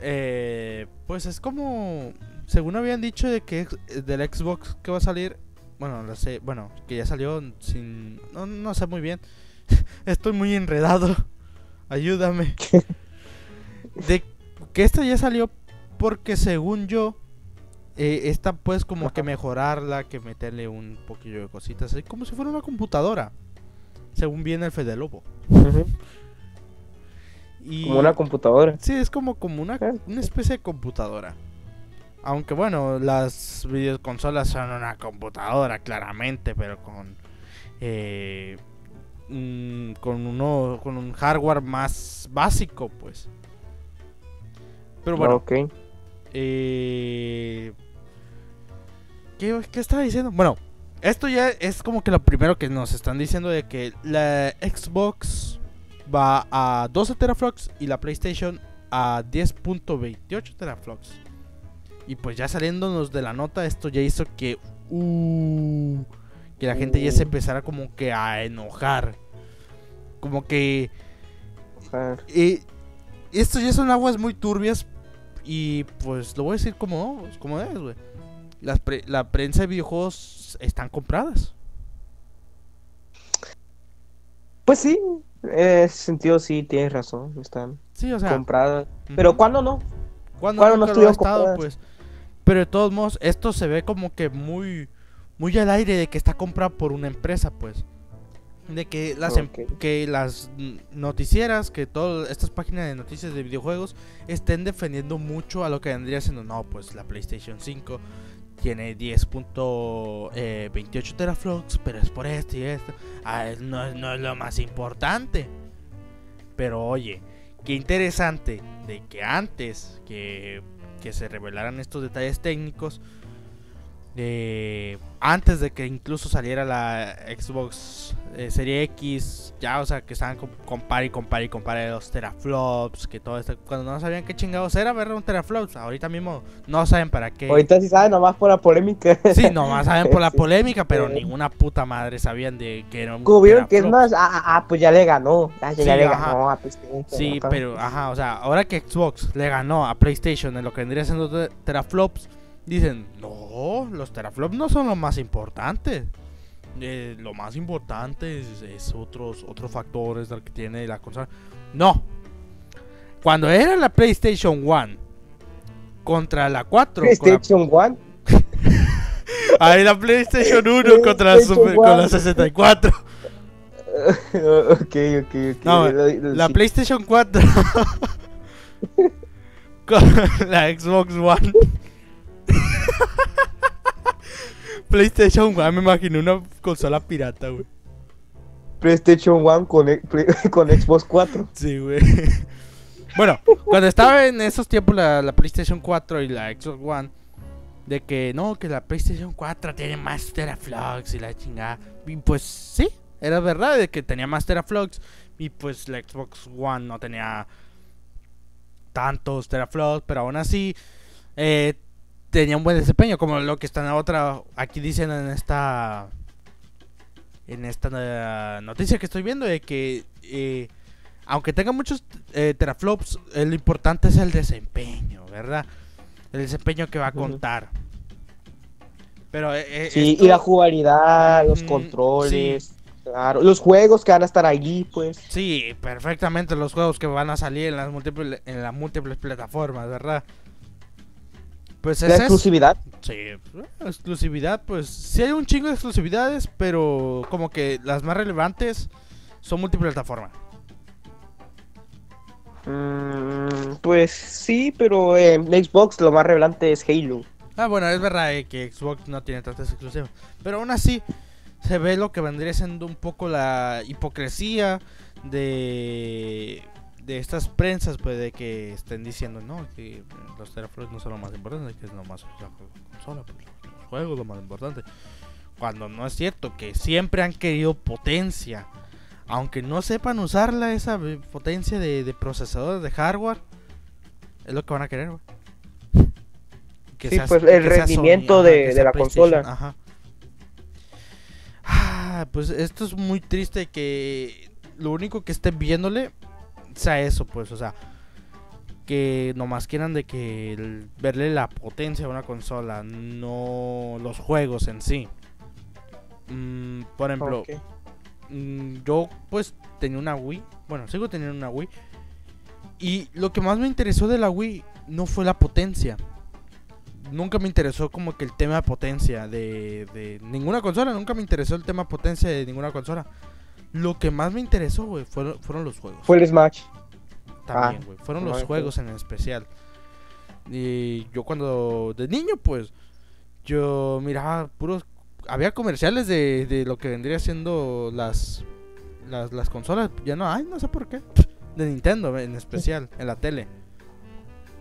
Eh, pues es como. Según habían dicho de que del Xbox que va a salir. Bueno, no sé. Bueno, que ya salió sin. No, no sé muy bien. (laughs) Estoy muy enredado. (laughs) Ayúdame. de que esta ya salió porque según yo eh, esta puedes como que mejorarla, que meterle un poquillo de cositas, es como si fuera una computadora, según viene el Fede Lobo. como una computadora. Sí, es como, como una, ah, una especie de computadora. Aunque bueno, las videoconsolas son una computadora, claramente, pero con eh, con uno con un hardware más básico, pues. Pero bueno. Okay. Eh, ¿Qué, estaba diciendo? Bueno, esto ya es como que lo primero que nos están diciendo de que la Xbox va a 12 teraflops y la PlayStation a 10.28 teraflops. Y pues ya saliéndonos de la nota, esto ya hizo que uh, que la gente ya se uh. empezara como que a enojar. Como que esto ya son aguas muy turbias y pues lo voy a decir como, como es, güey la prensa de videojuegos están compradas. Pues sí, en ese sentido sí tienes razón, están compradas. Pero ¿cuándo no? ¿Cuándo, no estuvieron estado, pues? Pero de todos modos, esto se ve como que muy muy al aire de que está comprado por una empresa, pues. De que las em, que las noticieras, que todas estas páginas de noticias de videojuegos estén defendiendo mucho a lo que vendría siendo, no, pues la PlayStation 5 tiene 10.28 eh, teraflops, pero es por esto y esto. Ah, no, no, es lo más importante. Pero oye, qué interesante de que antes que, que se revelaran estos detalles técnicos, eh, antes de que incluso saliera la Xbox eh, Serie X, ya, o sea, que estaban con, con y con y de los teraflops, que todo esto, cuando no sabían qué chingados era ver un teraflops, ahorita mismo no saben para qué. Ahorita sí saben nomás por la polémica. Sí, nomás saben por la (laughs) polémica, pero ninguna puta madre sabían de que era un que es más, ah, ah, ah, pues ya le ganó, ya, le ganó a PlayStation. Sí, pero, ajá, o sea, ahora que Xbox le ganó a PlayStation en lo que vendría siendo teraflops, Dicen, no, los teraflops no son lo más importante. Eh, lo más importante es, otros, otros factores del que tiene la consola. No. Cuando era la PlayStation 1 contra la 4. PlayStation 1. (laughs) Ahí la PlayStation 1 (laughs) contra la, Super, con la 64. (laughs) ok, ok, ok. No, la PlayStation 4 con la Xbox One. (laughs) PlayStation 1, me imagino una consola pirata, güey. PlayStation 1 con, e, (laughs) con Xbox 4. Sí, güey. (laughs) Bueno, cuando estaba en esos tiempos la, PlayStation 4 y la Xbox One, de que no, que la PlayStation 4 tiene más teraflops y la chingada. Y pues sí, era verdad de que tenía más teraflops. Y pues la Xbox One no tenía tantos teraflops, pero aún así eh, tenía un buen desempeño, como lo que está en la otra, aquí dicen en esta en esta eh, noticia que estoy viendo de que eh, aunque tenga muchos eh, teraflops, lo importante es el desempeño, ¿verdad? El desempeño que va a contar. Pero sí, y la jugabilidad, los controles. Claro, los juegos que van a estar allí, pues. Sí, perfectamente los juegos que van a salir en las múltiples en las múltiples plataformas, ¿verdad? Pues la exclusividad. Sí, exclusividad, pues sí hay un chingo de exclusividades, pero como que las más relevantes son multiplataforma. Mm, pues sí, pero en Xbox lo más relevante es Halo. Ah, bueno, es verdad eh, que Xbox no tiene tantas exclusivas. Pero aún así, se ve lo que vendría siendo un poco la hipocresía de de estas prensas, pues, de que estén diciendo, no, que los teraflops no son lo más importante, que es lo más la consola, pues, los juegos lo más importante. Cuando no es cierto, que siempre han querido potencia. Aunque no sepan usarla, esa potencia de, de procesadores de hardware, es lo que van a querer, Que sí, pues el rendimiento de, de la consola. Ajá. Ah, pues esto es muy triste que lo único que estén viéndole sea eso, pues, o sea, que nomás quieran de que verle la potencia a una consola, no los juegos en sí. Mm, por ejemplo, mm, yo pues tenía una Wii, bueno, sigo teniendo una Wii. Y lo que más me interesó de la Wii no fue la potencia. Nunca me interesó como que el tema de potencia de, de ninguna consola. Nunca me interesó el tema de potencia de ninguna consola. Lo que más me interesó, güey, fueron, fueron los juegos. Fue el Smash. También, ah, güey. fueron los juegos en especial. Y yo cuando de niño, pues, yo miraba puros... Había comerciales de, de lo que vendría siendo las, las, las consolas. Ya no hay, no sé por qué. De Nintendo en especial, en la tele.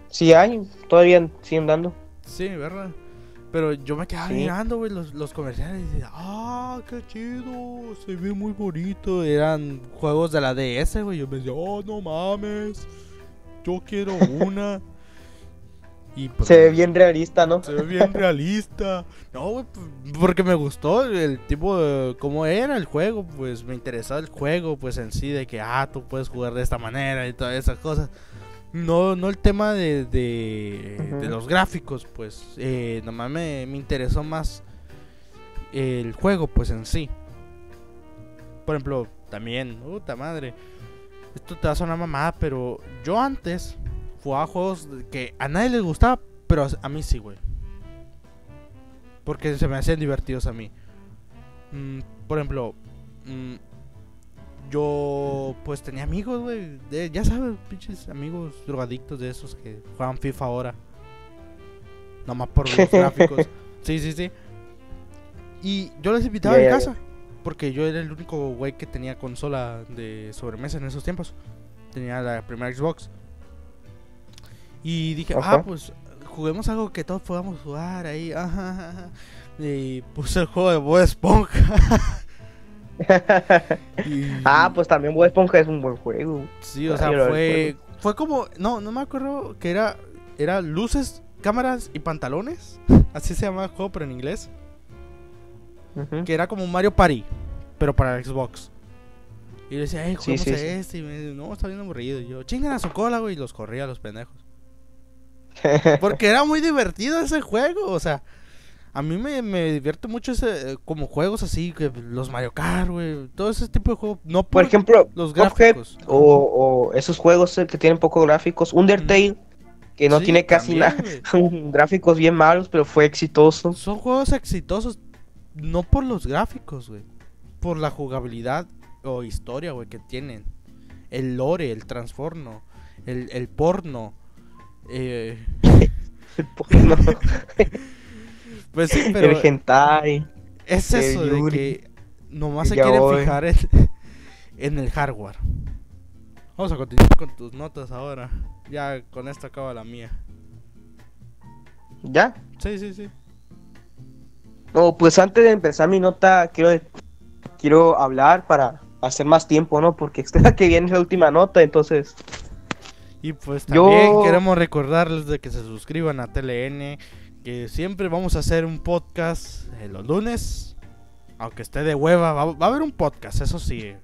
Sí hay, todavía siguen dando. Sí, ¿verdad? Pero yo me quedaba mirando, güey, los, los, comerciales y decía, ah, qué chido, se ve muy bonito. Eran juegos de la DS, güey. Yo me decía, oh, no mames, yo quiero (laughs) una. y pues, se ve bien realista, ¿no? Se ve bien realista. No, güey, pues, porque me gustó el tipo de cómo era el juego, pues me interesaba el juego, pues en sí, de que, ah, tú puedes jugar de esta manera y todas esas cosas. No, no el tema de, de, los gráficos, pues. Eh, nomás me, me interesó más el juego, pues en sí. Por ejemplo, también, puta madre. Esto te va a sonar mamada, pero yo antes jugaba juegos que a nadie les gustaba, pero a mí sí, güey. Porque se me hacían divertidos a mí. Mm, por ejemplo, mm, yo pues tenía amigos, güey. Ya sabes, pinches amigos drogadictos de esos que juegan FIFA ahora. Nomás por los (laughs) gráficos. Sí, sí, sí. Y yo les invitaba a mi casa. Porque yo era el único güey que tenía consola de sobremesa en esos tiempos. Tenía la primera Xbox. Y dije, ah, pues juguemos algo que todos podamos jugar ahí. (laughs) y puse el juego de Bob Esponja. (laughs) (laughs) Ah, pues también Bob Esponja es un buen juego. Sí, o sea, fue, fue como, no, no me acuerdo que era, era luces, cámaras y pantalones. (laughs) Así se llama el juego, pero en inglés. Que era como un Mario Party, pero para Xbox. Y yo decía, hey, juguemos este. Y me dice, no, está bien aburrido. Y yo, chingan a su cola, güey. Y los corría a los pendejos. (laughs) Porque era muy divertido ese juego. O sea, a mí me, me divierte mucho ese, como juegos así, que los Mario Kart, güey. Todo ese tipo de juegos. No por, ejemplo, los gráficos. O, esos juegos eh, que tienen pocos gráficos. Undertale. Que no tiene casi nada. (laughs) gráficos bien malos, pero fue exitoso. Son juegos exitosos. No por los gráficos, güey. Por la jugabilidad o historia, güey, que tienen. El lore, el transformo, el, el porno. Eh... (laughs) el porno. (laughs) pues sí, (laughs) pero... El hentai. Es eso de que nomás se quiere fijar en, (laughs) en el hardware. Vamos a continuar con tus notas ahora. Ya con esto acaba la mía. ¿Ya? Sí, sí, sí. No, pues antes de empezar mi nota, quiero, quiero hablar para hacer más tiempo, ¿no? Porque (laughs) esta que viene es la última nota, entonces. Y pues también queremos recordarles de que se suscriban a TLN, que siempre vamos a hacer un podcast los lunes, aunque esté de hueva, va, a haber un podcast, eso sí.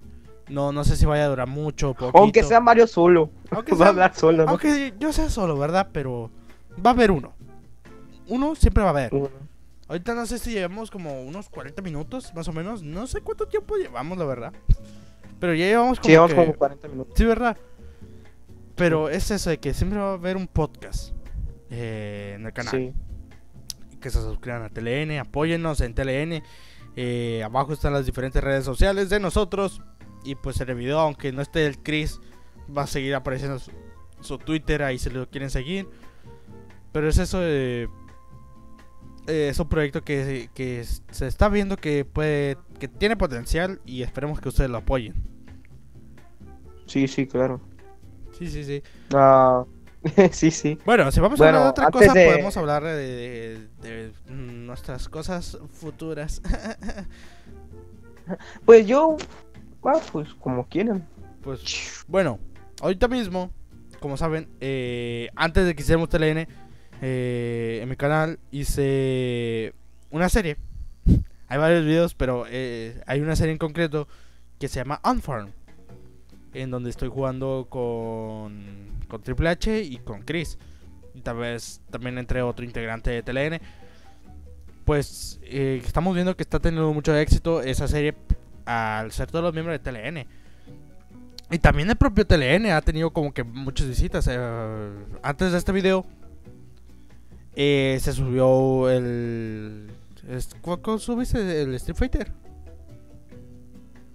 No, no sé si vaya a durar mucho poquito. Aunque sea Mario solo. Aunque (laughs) va a hablar solo, Aunque yo sea solo, ¿verdad? Pero va a haber uno. Uno siempre va a haber. Ahorita no sé si llevamos como unos 40 minutos, más o menos. No sé cuánto tiempo llevamos, la verdad. Pero ya llevamos como, llevamos como 40 minutos. Sí, ¿verdad? Pero es eso de que siempre va a haber un podcast eh, en el canal. Sí. Que se suscriban a TLN, apóyennos en TLN. Eh, abajo están las diferentes redes sociales de nosotros. Y pues en el video, aunque no esté el Chris, va a seguir apareciendo su, Twitter ahí si lo quieren seguir. Pero es eso de eh, es un proyecto que, que, se está viendo que puede que tiene potencial y esperemos que ustedes lo apoyen. Sí, sí, claro. Sí, sí, sí. Ah, (laughs) sí, sí. Bueno, si vamos a hablar de otra cosa, podemos hablar de, nuestras cosas futuras. (laughs) pues yo, pues como quieran. Pues bueno, ahorita mismo, como saben, eh, antes de que hiciéramos TLN, eh, en mi canal hice una serie. (laughs) hay varios videos, pero eh, hay una serie en concreto que se llama Unfarm. En donde estoy jugando con, con Triple H y con Chris. Y tal vez también entre otro integrante de TLN. Pues eh, estamos viendo que está teniendo mucho éxito esa serie al ser todos los miembros de TLN. Y también el propio TLN ha tenido como que muchas visitas. antes de este video eh, se subió el. ¿Cuál subiste el Street Fighter?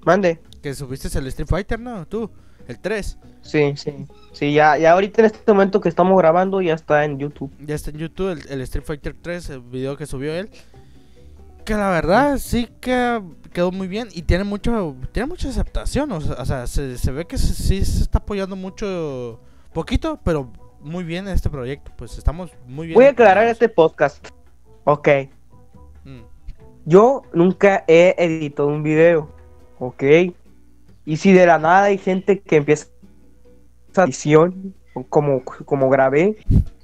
Mande. Que subiste el Street Fighter, ¿no? Tú, el 3. Sí, sí. Sí, ya, ya ahorita en este momento que estamos grabando ya está en YouTube. Ya está en YouTube el, Street Fighter 3, el video que subió él. Que la verdad sí que quedó muy bien y tiene mucho tiene mucha aceptación. O sea, se, se ve que sí se está apoyando mucho. Poquito, pero muy bien este proyecto, pues estamos muy bien. Voy a aclarar este podcast. Ok. Mm. Yo nunca he editado un video. Ok. Y si de la nada hay gente que empieza esa edición, como, como grabé,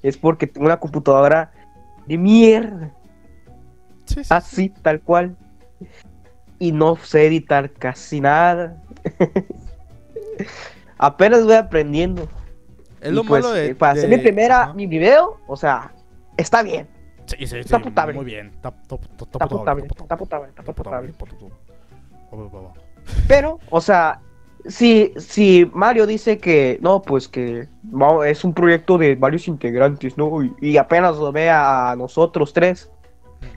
es porque tengo una computadora de mierda. Así, tal cual. Y no sé editar casi nada. (laughs) Apenas voy aprendiendo. Es lo pues, malo de. Eh, para hacer mi primera, mi video, o sea, está bien. Sí, sí, sí. Está potable. Muy bien. Está, potable. Está potable. Está potable. Pero, o sea, si, si Mario dice que no, pues que es un proyecto de varios integrantes, ¿no? Y, apenas lo ve a nosotros tres,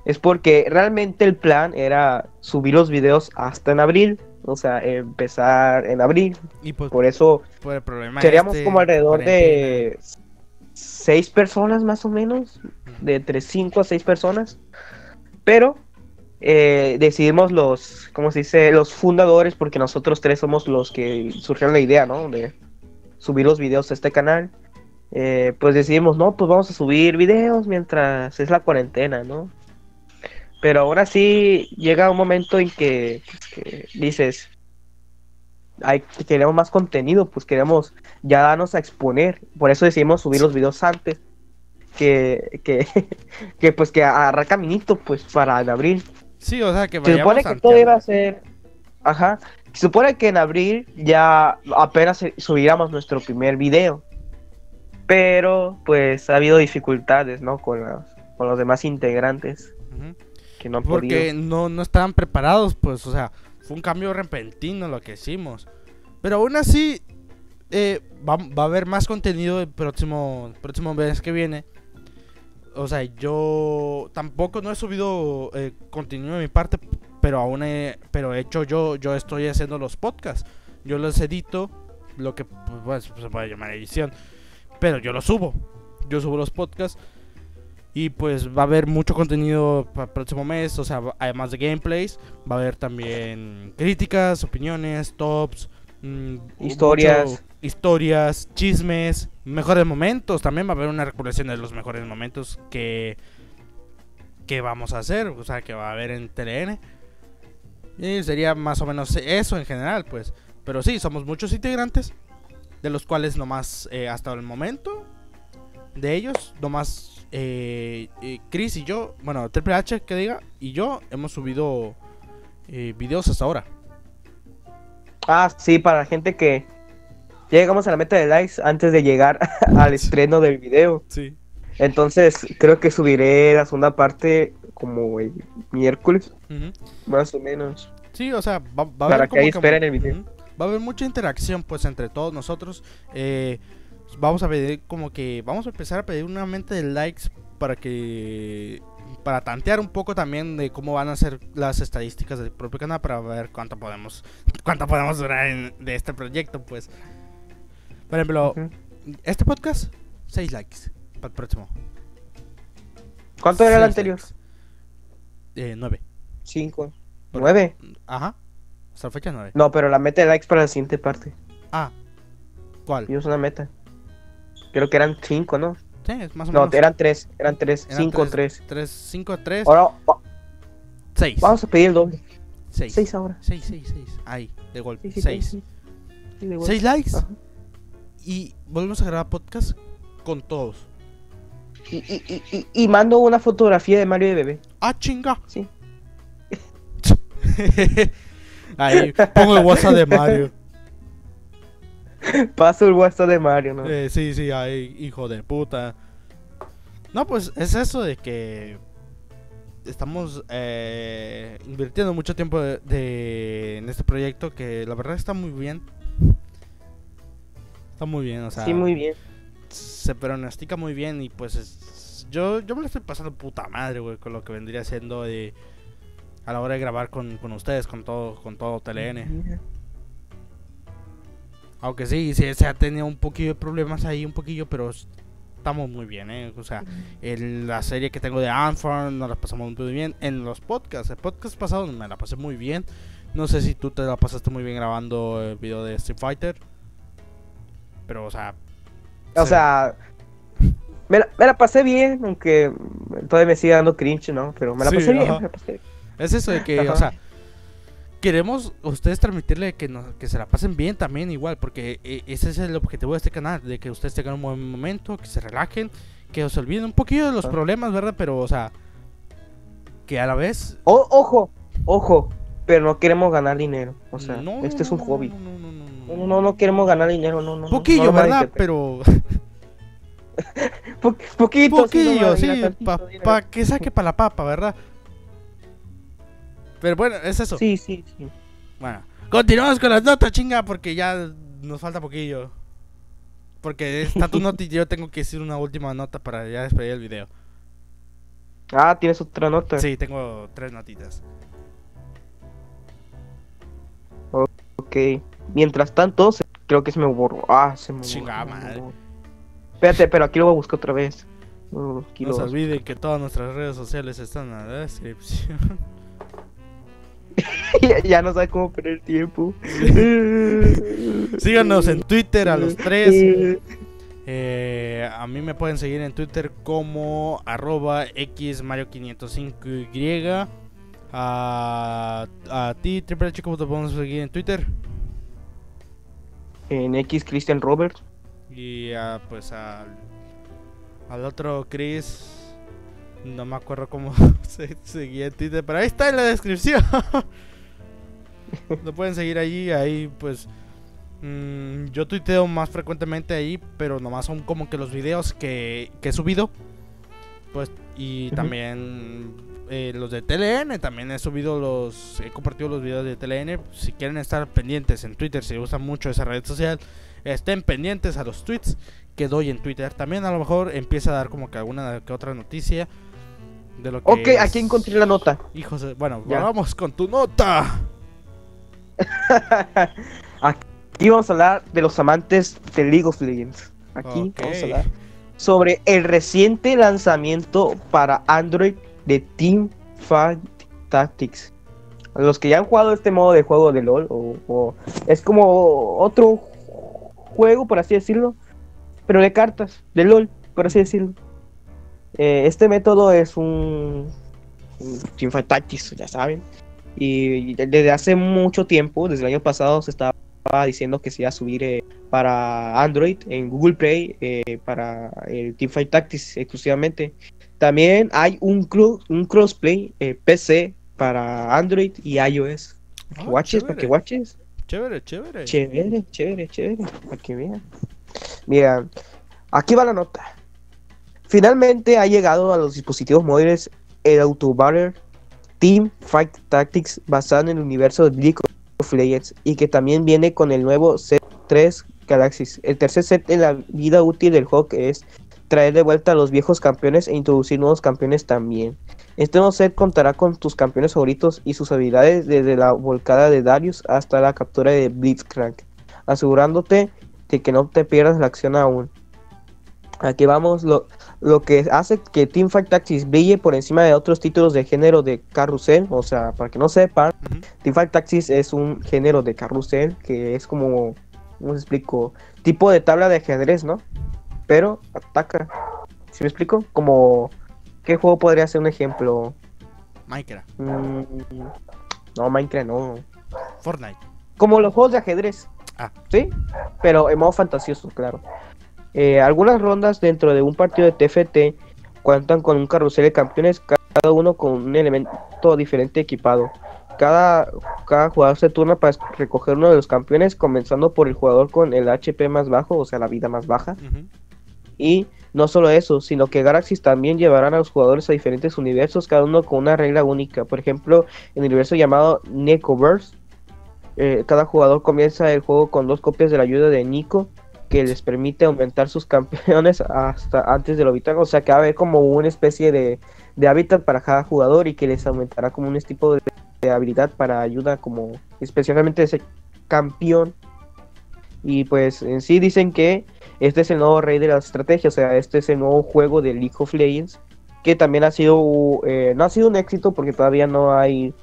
es porque realmente el plan era subir los videos hasta en abril o sea, empezar en abril. Y pues, por eso seríamos este, como alrededor de seis personas más o menos, de entre cinco a seis personas. Pero eh, decidimos los, ¿cómo se dice? Los fundadores, porque nosotros tres somos los que surgieron la idea, ¿no? De subir los videos a este canal. Eh, pues decidimos, no, pues vamos a subir videos mientras es la cuarentena, ¿no? Pero ahora sí llega un momento en que, pues, dices, hay, queremos más contenido, pues queremos ya darnos a exponer. Por eso decidimos subir los videos antes. Que, que, (laughs) que pues que agarrar caminito pues para en abril. Sí, o sea que Se supone que todo iba a ser. Ajá. Se supone que en abril ya apenas subiríamos nuestro primer video. Pero pues ha habido dificultades, ¿no? Con, con los demás integrantes. Que no Porque no, no estaban preparados, pues, o sea, fue un cambio repentino lo que hicimos. Pero aún así, eh, va, a haber más contenido el próximo, próximo mes que viene. O sea, yo tampoco no he subido eh, contenido de mi parte, pero aún he, pero he hecho yo, yo estoy haciendo los podcasts. Yo los edito, lo que pues, se puede llamar edición, pero yo los subo. Yo subo los podcasts y pues va a haber mucho contenido para el próximo mes, o sea, además de gameplays, va a haber también críticas, opiniones, tops, mm, historias, historias, chismes, mejores momentos, también va a haber una recopilación de los mejores momentos que que vamos a hacer, o sea, que va a haber en TLN. Y sería más o menos eso en general, pues. Pero sí, somos muchos integrantes, de los cuales nomás eh, hasta el momento de ellos, nomás eh, eh, Chris y yo, bueno, Triple H que diga, y yo hemos subido eh, videos hasta ahora. Ah, sí, para la gente que ya llegamos a la meta de likes antes de llegar (laughs) al estreno del video. Sí. Entonces, creo que subiré la segunda parte como el miércoles, más o menos. Sí, o sea, va, a haber. Para que ahí esperen el video. Va a haber mucha interacción, pues, entre todos nosotros. Eh vamos a pedir como que vamos a empezar a pedir una mente de likes para que para tantear un poco también de cómo van a ser las estadísticas del propio canal para ver cuánto podemos (laughs) cuánto podemos durar de este proyecto pues. Por ejemplo este podcast 6 likes para el próximo. ¿cuánto era el anterior? Eh, 9 5 ¿9? ajá. Hasta la fecha 9 no pero la meta de likes para la siguiente parte. Ah ¿cuál? y es una meta. Creo que eran 5, ¿no? Sí, más o menos. No, eran 3, eran 3, 5, 3. 3, 5, 3. Ahora, 6. Vamos a pedir el doble. 6. 6 ahora. 6, 6, 6. Ahí, de golpe. 6. 6 likes. Ajá. Y volvemos a grabar podcast con todos. Y, y, y, y, mando una fotografía de Mario de bebé. Ah, chinga. Sí. (laughs) Ahí, pongo el WhatsApp de Mario. (laughs) Paso el WhatsApp de Mario, ¿no? Eh, sí, sí, ay, hijo de puta. No, pues es eso de que estamos eh, invirtiendo mucho tiempo de, en este proyecto que la verdad está muy bien. Está muy bien, o sea. Sí, muy bien. Se pronostica muy bien y pues yo, yo me lo estoy pasando puta madre, güey, con lo que vendría siendo de a la hora de grabar con, con ustedes, con todo, con todo TLN. Aunque sí, sí, se ha tenido un poquillo de problemas ahí, un poquillo, pero estamos muy bien, ¿eh? O sea, en la serie que tengo de Anfarm nos la pasamos muy bien. En los podcasts, el podcast pasado me la pasé muy bien. No sé si tú te la pasaste muy bien grabando el video de Street Fighter. Pero, o sea... O sea... Me la, pasé bien, aunque todavía me sigue dando cringe, ¿no? Pero me la pasé bien, me la pasé bien. Es eso de que, o sea queremos ustedes transmitirle que, que se la pasen bien también igual, porque eh, ese es el objetivo de este canal, de que ustedes tengan un buen momento, que se relajen, que se olviden un poquito de los problemas, ¿verdad? Pero, o sea, que a la vez... ojo, ojo, pero no queremos ganar dinero, o sea, este es un hobby. No, no, no, no, queremos ganar dinero, no, no. Poquillo, ¿verdad? Pero... (laughs) poquito, Poquillo, sí, para que saque para la papa, ¿verdad? Pero bueno, es eso. Sí, sí, sí. Bueno, continuamos con las notas, chinga, porque ya nos falta poquillo. Porque está tu (laughs) nota y yo tengo que decir una última nota para ya despedir el video. Ah, ¿tienes otra nota? Sí, tengo tres notitas. Ok. Mientras tanto, creo que se me borró. Ah, se me Chinga, madre. Espérate, pero aquí lo voy a buscar otra vez. No, no se olviden que todas nuestras redes sociales están en la descripción. (laughs) ya no sabe cómo perder tiempo. Síganos en Twitter a los tres. Eh, a mí me pueden seguir en Twitter como arroba xmario505y. A, a ti, Triple H, ¿cómo te podemos seguir en Twitter? En X Christian Robert. Y a, pues al, al otro Chris. No me acuerdo cómo (laughs) se seguía en Twitter, pero ahí está en la descripción. Lo pueden seguir allí, ahí pues Mm, yo tuiteo más frecuentemente ahí, pero nomás son como que los videos que, he subido. Pues, y también eh, los de TLN, también he subido los, he compartido los videos de TLN. Si quieren estar pendientes en Twitter, si usan mucho esa red social, estén pendientes a los tweets que doy en Twitter. También a lo mejor empieza a dar como que alguna que otra noticia de lo que. Ok, aquí encontré la nota. Hijos bueno, vamos con tu nota. aquí (laughs) Aquí vamos a hablar de los amantes de League of Legends. Aquí vamos a hablar sobre el reciente lanzamiento para Android de Team Fight Tactics. Los que ya han jugado este modo de juego de LOL, o, es como otro juego, por así decirlo, pero de cartas, de LOL, por así decirlo. Eh, este método es un, un Teamfight Tactics, ya saben. Y desde hace mucho tiempo, desde el año pasado, se estaba diciendo que se iba a subir eh, para Android en Google Play eh, para el Teamfight Tactics exclusivamente. También hay un, un crossplay PC para Android y iOS. Ah, watches, para que watches. Chévere, chévere. Chévere, chévere, chévere. Para que vean. Mira, aquí va la nota. Finalmente ha llegado a los dispositivos móviles el Autobatter Team Fight Tactics basado en el universo de League y que también viene con el nuevo set 3 Galaxies. El tercer set en la vida útil del juego es traer de vuelta a los viejos campeones e introducir nuevos campeones también. Este nuevo set contará con tus campeones favoritos y sus habilidades desde la volcada de Darius hasta la captura de Blitzcrank, asegurándote de que no te pierdas la acción aún. Aquí vamos, lo, lo que hace que Teamfight Tactics brille por encima de otros títulos de género de carrusel, o sea, para que no sepan, Teamfight Tactics es un género de carrusel que es como, ¿cómo se explico? Tipo de tabla de ajedrez, ¿no? Pero ataca. ¿Sí me explico? Como, ¿qué juego podría ser un ejemplo? Minecraft. Mm, no, Minecraft no. Fortnite. Como los juegos de ajedrez. Ah. ¿Sí? Pero en modo fantasioso, claro. Eh, algunas rondas dentro de un partido de TFT cuentan con un carrusel de campeones, cada uno con un elemento diferente equipado. Cada, cada jugador se turna para recoger uno de los campeones, comenzando por el jugador con el HP más bajo, o sea, la vida más baja. Y no solo eso, sino que Galaxies también llevarán a los jugadores a diferentes universos, cada uno con una regla única. Por ejemplo, en el universo llamado Necoverse, eh, cada jugador comienza el juego con dos copias de la ayuda de Nico que les permite aumentar sus campeones hasta antes de lo vital. O sea que va a haber como una especie de, hábitat para cada jugador y que les aumentará como un tipo de, habilidad para ayuda como especialmente ese campeón. Y pues en sí dicen que este es el nuevo rey de la estrategia, o sea, este es el nuevo juego de League of Legends, que también ha sido, eh, no ha sido un éxito porque todavía no hay,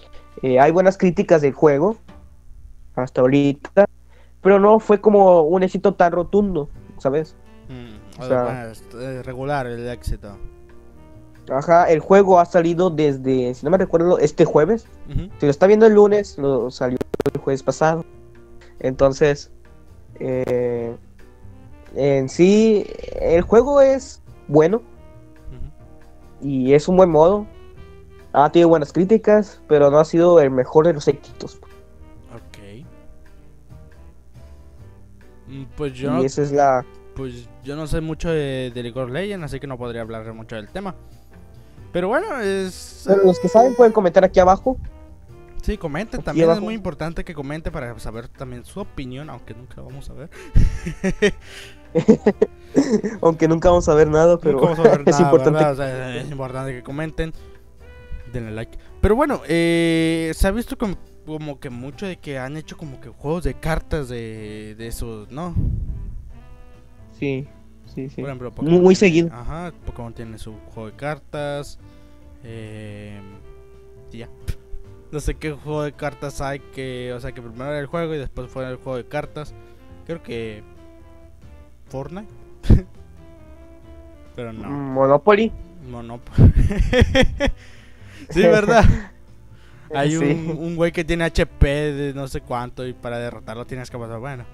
eh, hay buenas críticas del juego hasta ahorita, pero no fue como un éxito tan rotundo, ¿sabes? Mm, o sea, regular el éxito. Ajá, el juego ha salido desde, si no me recuerdo, este jueves. Si lo está viendo el lunes, lo salió el jueves pasado. Entonces, eh, en sí, el juego es bueno. Y es un buen modo. Ha tenido buenas críticas, pero no ha sido el mejor de los éxitos. Pues yo. Y esa es la. Pues yo no sé mucho de, de League of Legends, así que no podría hablar mucho del tema. Pero bueno, es. los que saben pueden comentar aquí abajo. Sí, comenten. también es muy importante que comenten para saber también su opinión, aunque nunca vamos a ver. (laughs) aunque nunca vamos a ver nada, pero (laughs) es importante. es importante que comenten. Denle like. Pero bueno, eh, se ha visto como como que mucho de que han hecho como que juegos de cartas de, de esos, ¿no? Sí, sí, sí. Por ejemplo, muy, seguido. Ajá, Pokémon tiene su juego de cartas. Eh, ya. (laughs) No sé qué juego de cartas hay que, o sea, que primero era el juego y después fue el juego de cartas. Creo que Fortnite. (laughs) Pero no. Monopoly. Monopoly. (laughs) sí, ¿verdad? (laughs) Hay un, un güey que tiene HP de no sé cuánto y para derrotarlo tienes que pasar. Bueno.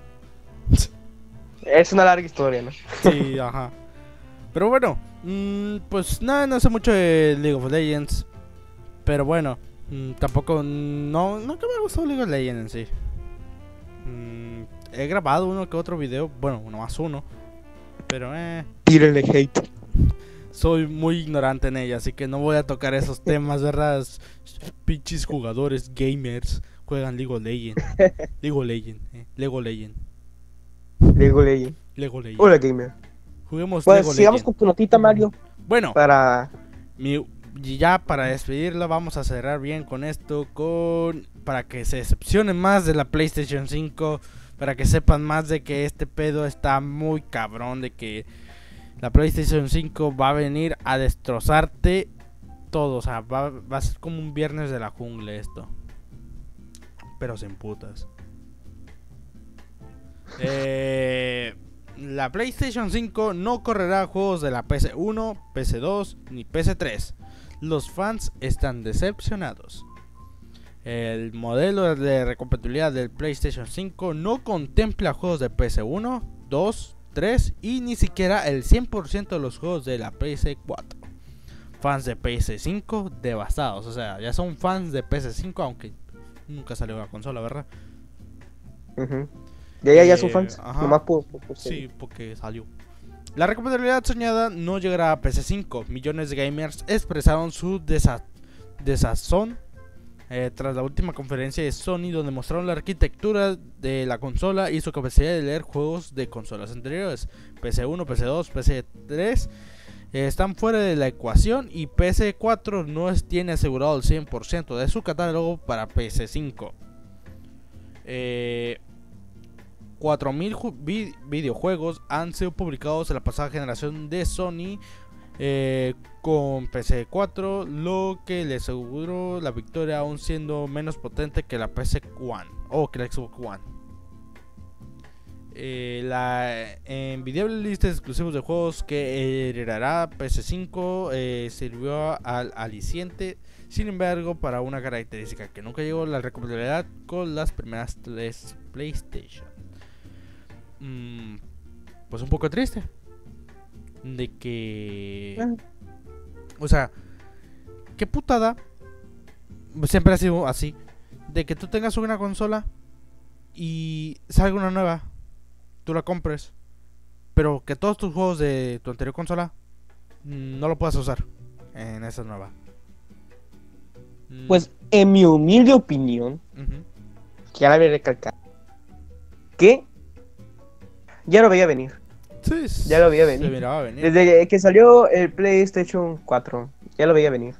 Es una larga historia, ¿no? (laughs) Sí, ajá. Pero bueno, mm, pues nada, no sé mucho de League of Legends. Pero bueno, mm, tampoco, no, no que me gustó League of Legends en sí. Mm, he grabado uno que otro video, bueno, uno más uno. Pero eh. Tírenle hate. Soy muy ignorante en ella, así que no voy a tocar esos (laughs) temas, ¿verdad? Pinches jugadores, gamers, juegan League of Legends. (laughs) League of Legends, eh. Lego Legend. Lego Legend. Lego Legend. Hola, gamer. Juguemos pues sigamos con tu notita, Mario. Bueno, para. Mi, ya para despedirla, vamos a cerrar bien con esto. con Para que se decepcionen más de la PlayStation 5. Para que sepan más de que este pedo está muy cabrón. De que la PlayStation 5 va a venir a destrozarte todo. O sea, va, va a ser como un viernes de la jungla esto. Pero sin putas. (laughs) Eh, la PlayStation 5 no correrá juegos de la PS1, PS2 ni PS3. Los fans están decepcionados. El modelo de recompatibilidad del PlayStation 5 no contempla juegos de PS1, 2, 3 y ni siquiera el 100% de los juegos de la PS4. Fans de PS5 devastados, o sea, ya son fans de PS5 aunque nunca salió la consola, ¿verdad? Ya, ya, ya son fans. Nomás por, sí, porque salió. La recompatibilidad soñada no llegará a PC5. Millones de gamers expresaron su desazón eh, tras la última conferencia de Sony donde mostraron la arquitectura de la consola y su capacidad de leer juegos de consolas anteriores. PC1, PC2, PC3 están fuera de la ecuación y PC4 no tiene asegurado el 100% de su catálogo para PC5. Eh, 4.000 videojuegos han sido publicados en la pasada generación de Sony eh, con PC4, lo que le aseguró la victoria aún siendo menos potente que la PC One o que la Xbox One. Eh, la envidiable lista de exclusivos de juegos que heredará PS5 eh, sirvió al aliciente, sin embargo, para una característica que nunca llegó la recompatibilidad con las primeras tres PlayStation. Mm, pues un poco triste. De que... O sea, qué putada. Siempre ha sido así. De que tú tengas una consola y salga una nueva. Tú la compres. Pero que todos tus juegos de tu anterior consola no lo puedas usar en esa nueva. Pues en mi humilde opinión, que ya la voy a recalcar, que ya lo veía venir. Sí, ya lo veía venir. Desde que salió el PlayStation 4, ya lo veía venir.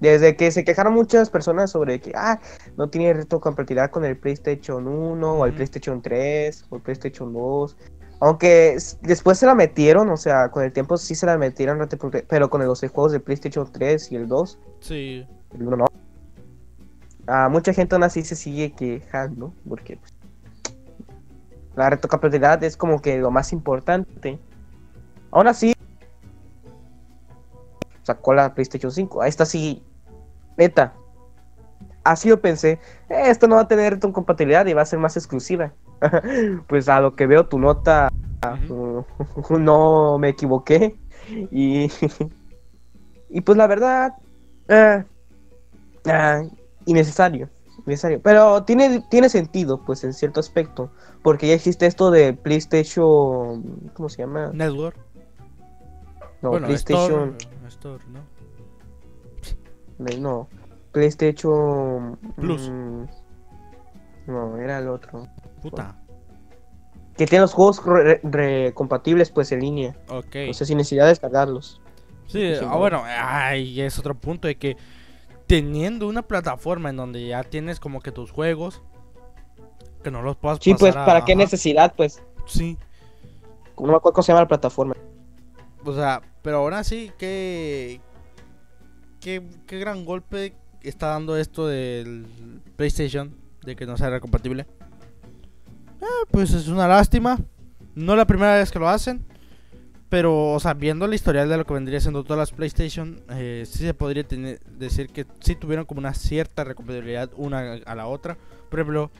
Desde que se quejaron muchas personas sobre que ah, no tiene reto compatibilidad con el PlayStation 1 o el PlayStation 3 o el PlayStation 2. Aunque después se la metieron, o sea, con el tiempo sí se la metieron, pero con los juegos de PlayStation 3 y el 2. Sí. El 1 no. A mucha gente aún así se sigue quejando, porque pues, la retocabilidad es como que lo más importante. Aún así, sacó la PlayStation 5. A esta sí, neta. Así yo pensé, eh, esto no va a tener retrocompatibilidad y va a ser más exclusiva. (laughs) pues a lo que veo tu nota, (laughs) no me equivoqué. Y, (laughs) y pues la verdad, eh, ah, innecesario necesario. Pero tiene, tiene sentido, pues, en cierto aspecto. Porque ya existe esto de PlayStation. ¿Cómo se llama? Network. No, PlayStation. Store, ¿no? No, PlayStation. Plus. Mm, no, era el otro. Puta. Que tiene los juegos recompatibles, pues, en línea. Ok. O sea, sin necesidad de descargarlos. Sí, ah, bueno, ay, es otro punto de que teniendo una plataforma en donde ya tienes como que tus juegos que no los puedas sí pues para qué necesidad pues sí. No me acuerdo cómo se llama la plataforma. O sea pero ahora sí que qué, gran golpe está dando esto del PlayStation de que no sea compatible eh, pues es una lástima. No la primera vez que lo hacen pero, o sea, viendo la historial de lo que vendría siendo todas las PlayStation, eh, sí se podría decir que sí tuvieron como una cierta recompatibilidad una a la otra. Por ejemplo,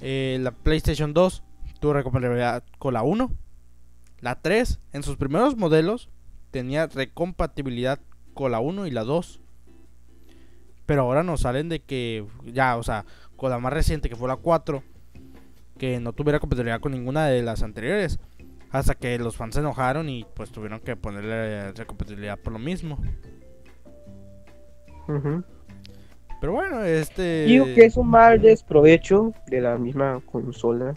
eh, la PlayStation 2 tuvo recompatibilidad con la 1. La 3, en sus primeros modelos, tenía recompatibilidad con la 1 y la 2. Pero ahora nos salen de que ya, o sea, con la más reciente que fue la 4, que no tuviera compatibilidad con ninguna de las anteriores. Hasta que los fans se enojaron y pues tuvieron que ponerle recompatibilidad por lo mismo. Pero bueno, este. Digo que es un mal desprovecho de la misma consola.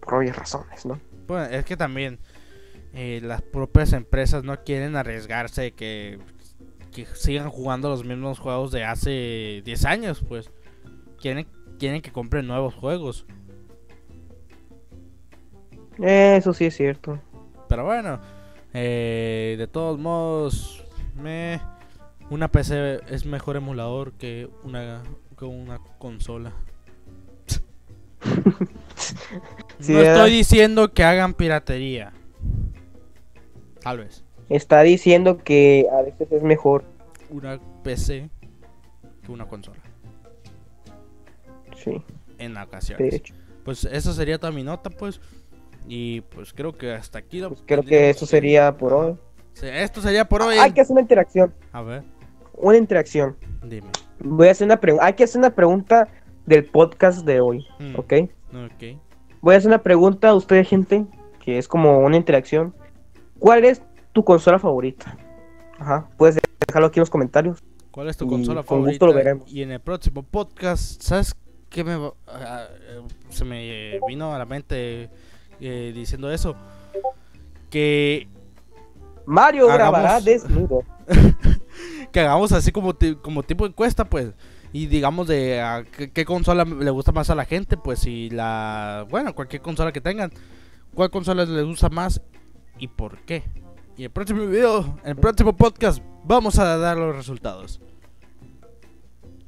Por obvias razones, ¿no? Bueno, es que también eh, las propias empresas no quieren arriesgarse que, que sigan jugando los mismos juegos de hace 10 años, pues. Quieren, quieren que compren nuevos juegos. Eso sí es cierto. Pero bueno, eh, de todos modos, me, una PC es mejor emulador que una, que una consola. (laughs) no estoy diciendo que hagan piratería. Tal vez. Está diciendo que a veces es mejor una PC que una consola. Sí. En ocasiones. Pues eso sería toda mi nota, pues. Y pues creo que hasta aquí. Pues creo que esto sería por hoy. esto sería por hoy. Hay que hacer una interacción. A ver. Una interacción. Dime. Voy a hacer una pregunta. Hay que hacer una pregunta del podcast de hoy. Mm. ¿Ok? Ok. Voy a hacer una pregunta a ustedes, gente. Que es como una interacción. ¿Cuál es tu consola favorita? Ajá. Puedes dejarlo aquí en los comentarios. ¿Cuál es tu consola favorita? Con gusto lo veremos. Y en el próximo podcast, ¿sabes qué me ah, eh, se me vino a la mente eh, diciendo eso? Que Mario grabará desnudo. (laughs) que hagamos así como, como tipo encuesta, pues. Y digamos de a qué, consola le gusta más a la gente, pues si la... Bueno, cualquier consola que tengan. ¿Cuál consola les gusta más y por qué? Y el próximo video, el próximo podcast, vamos a dar los resultados.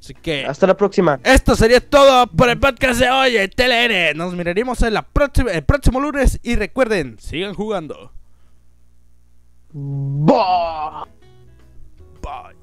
Así que... Hasta la próxima. Esto sería todo por el podcast de hoy en TLN. Nos miraremos en la próxima, el próximo lunes y recuerden, sigan jugando. Bye. Bye.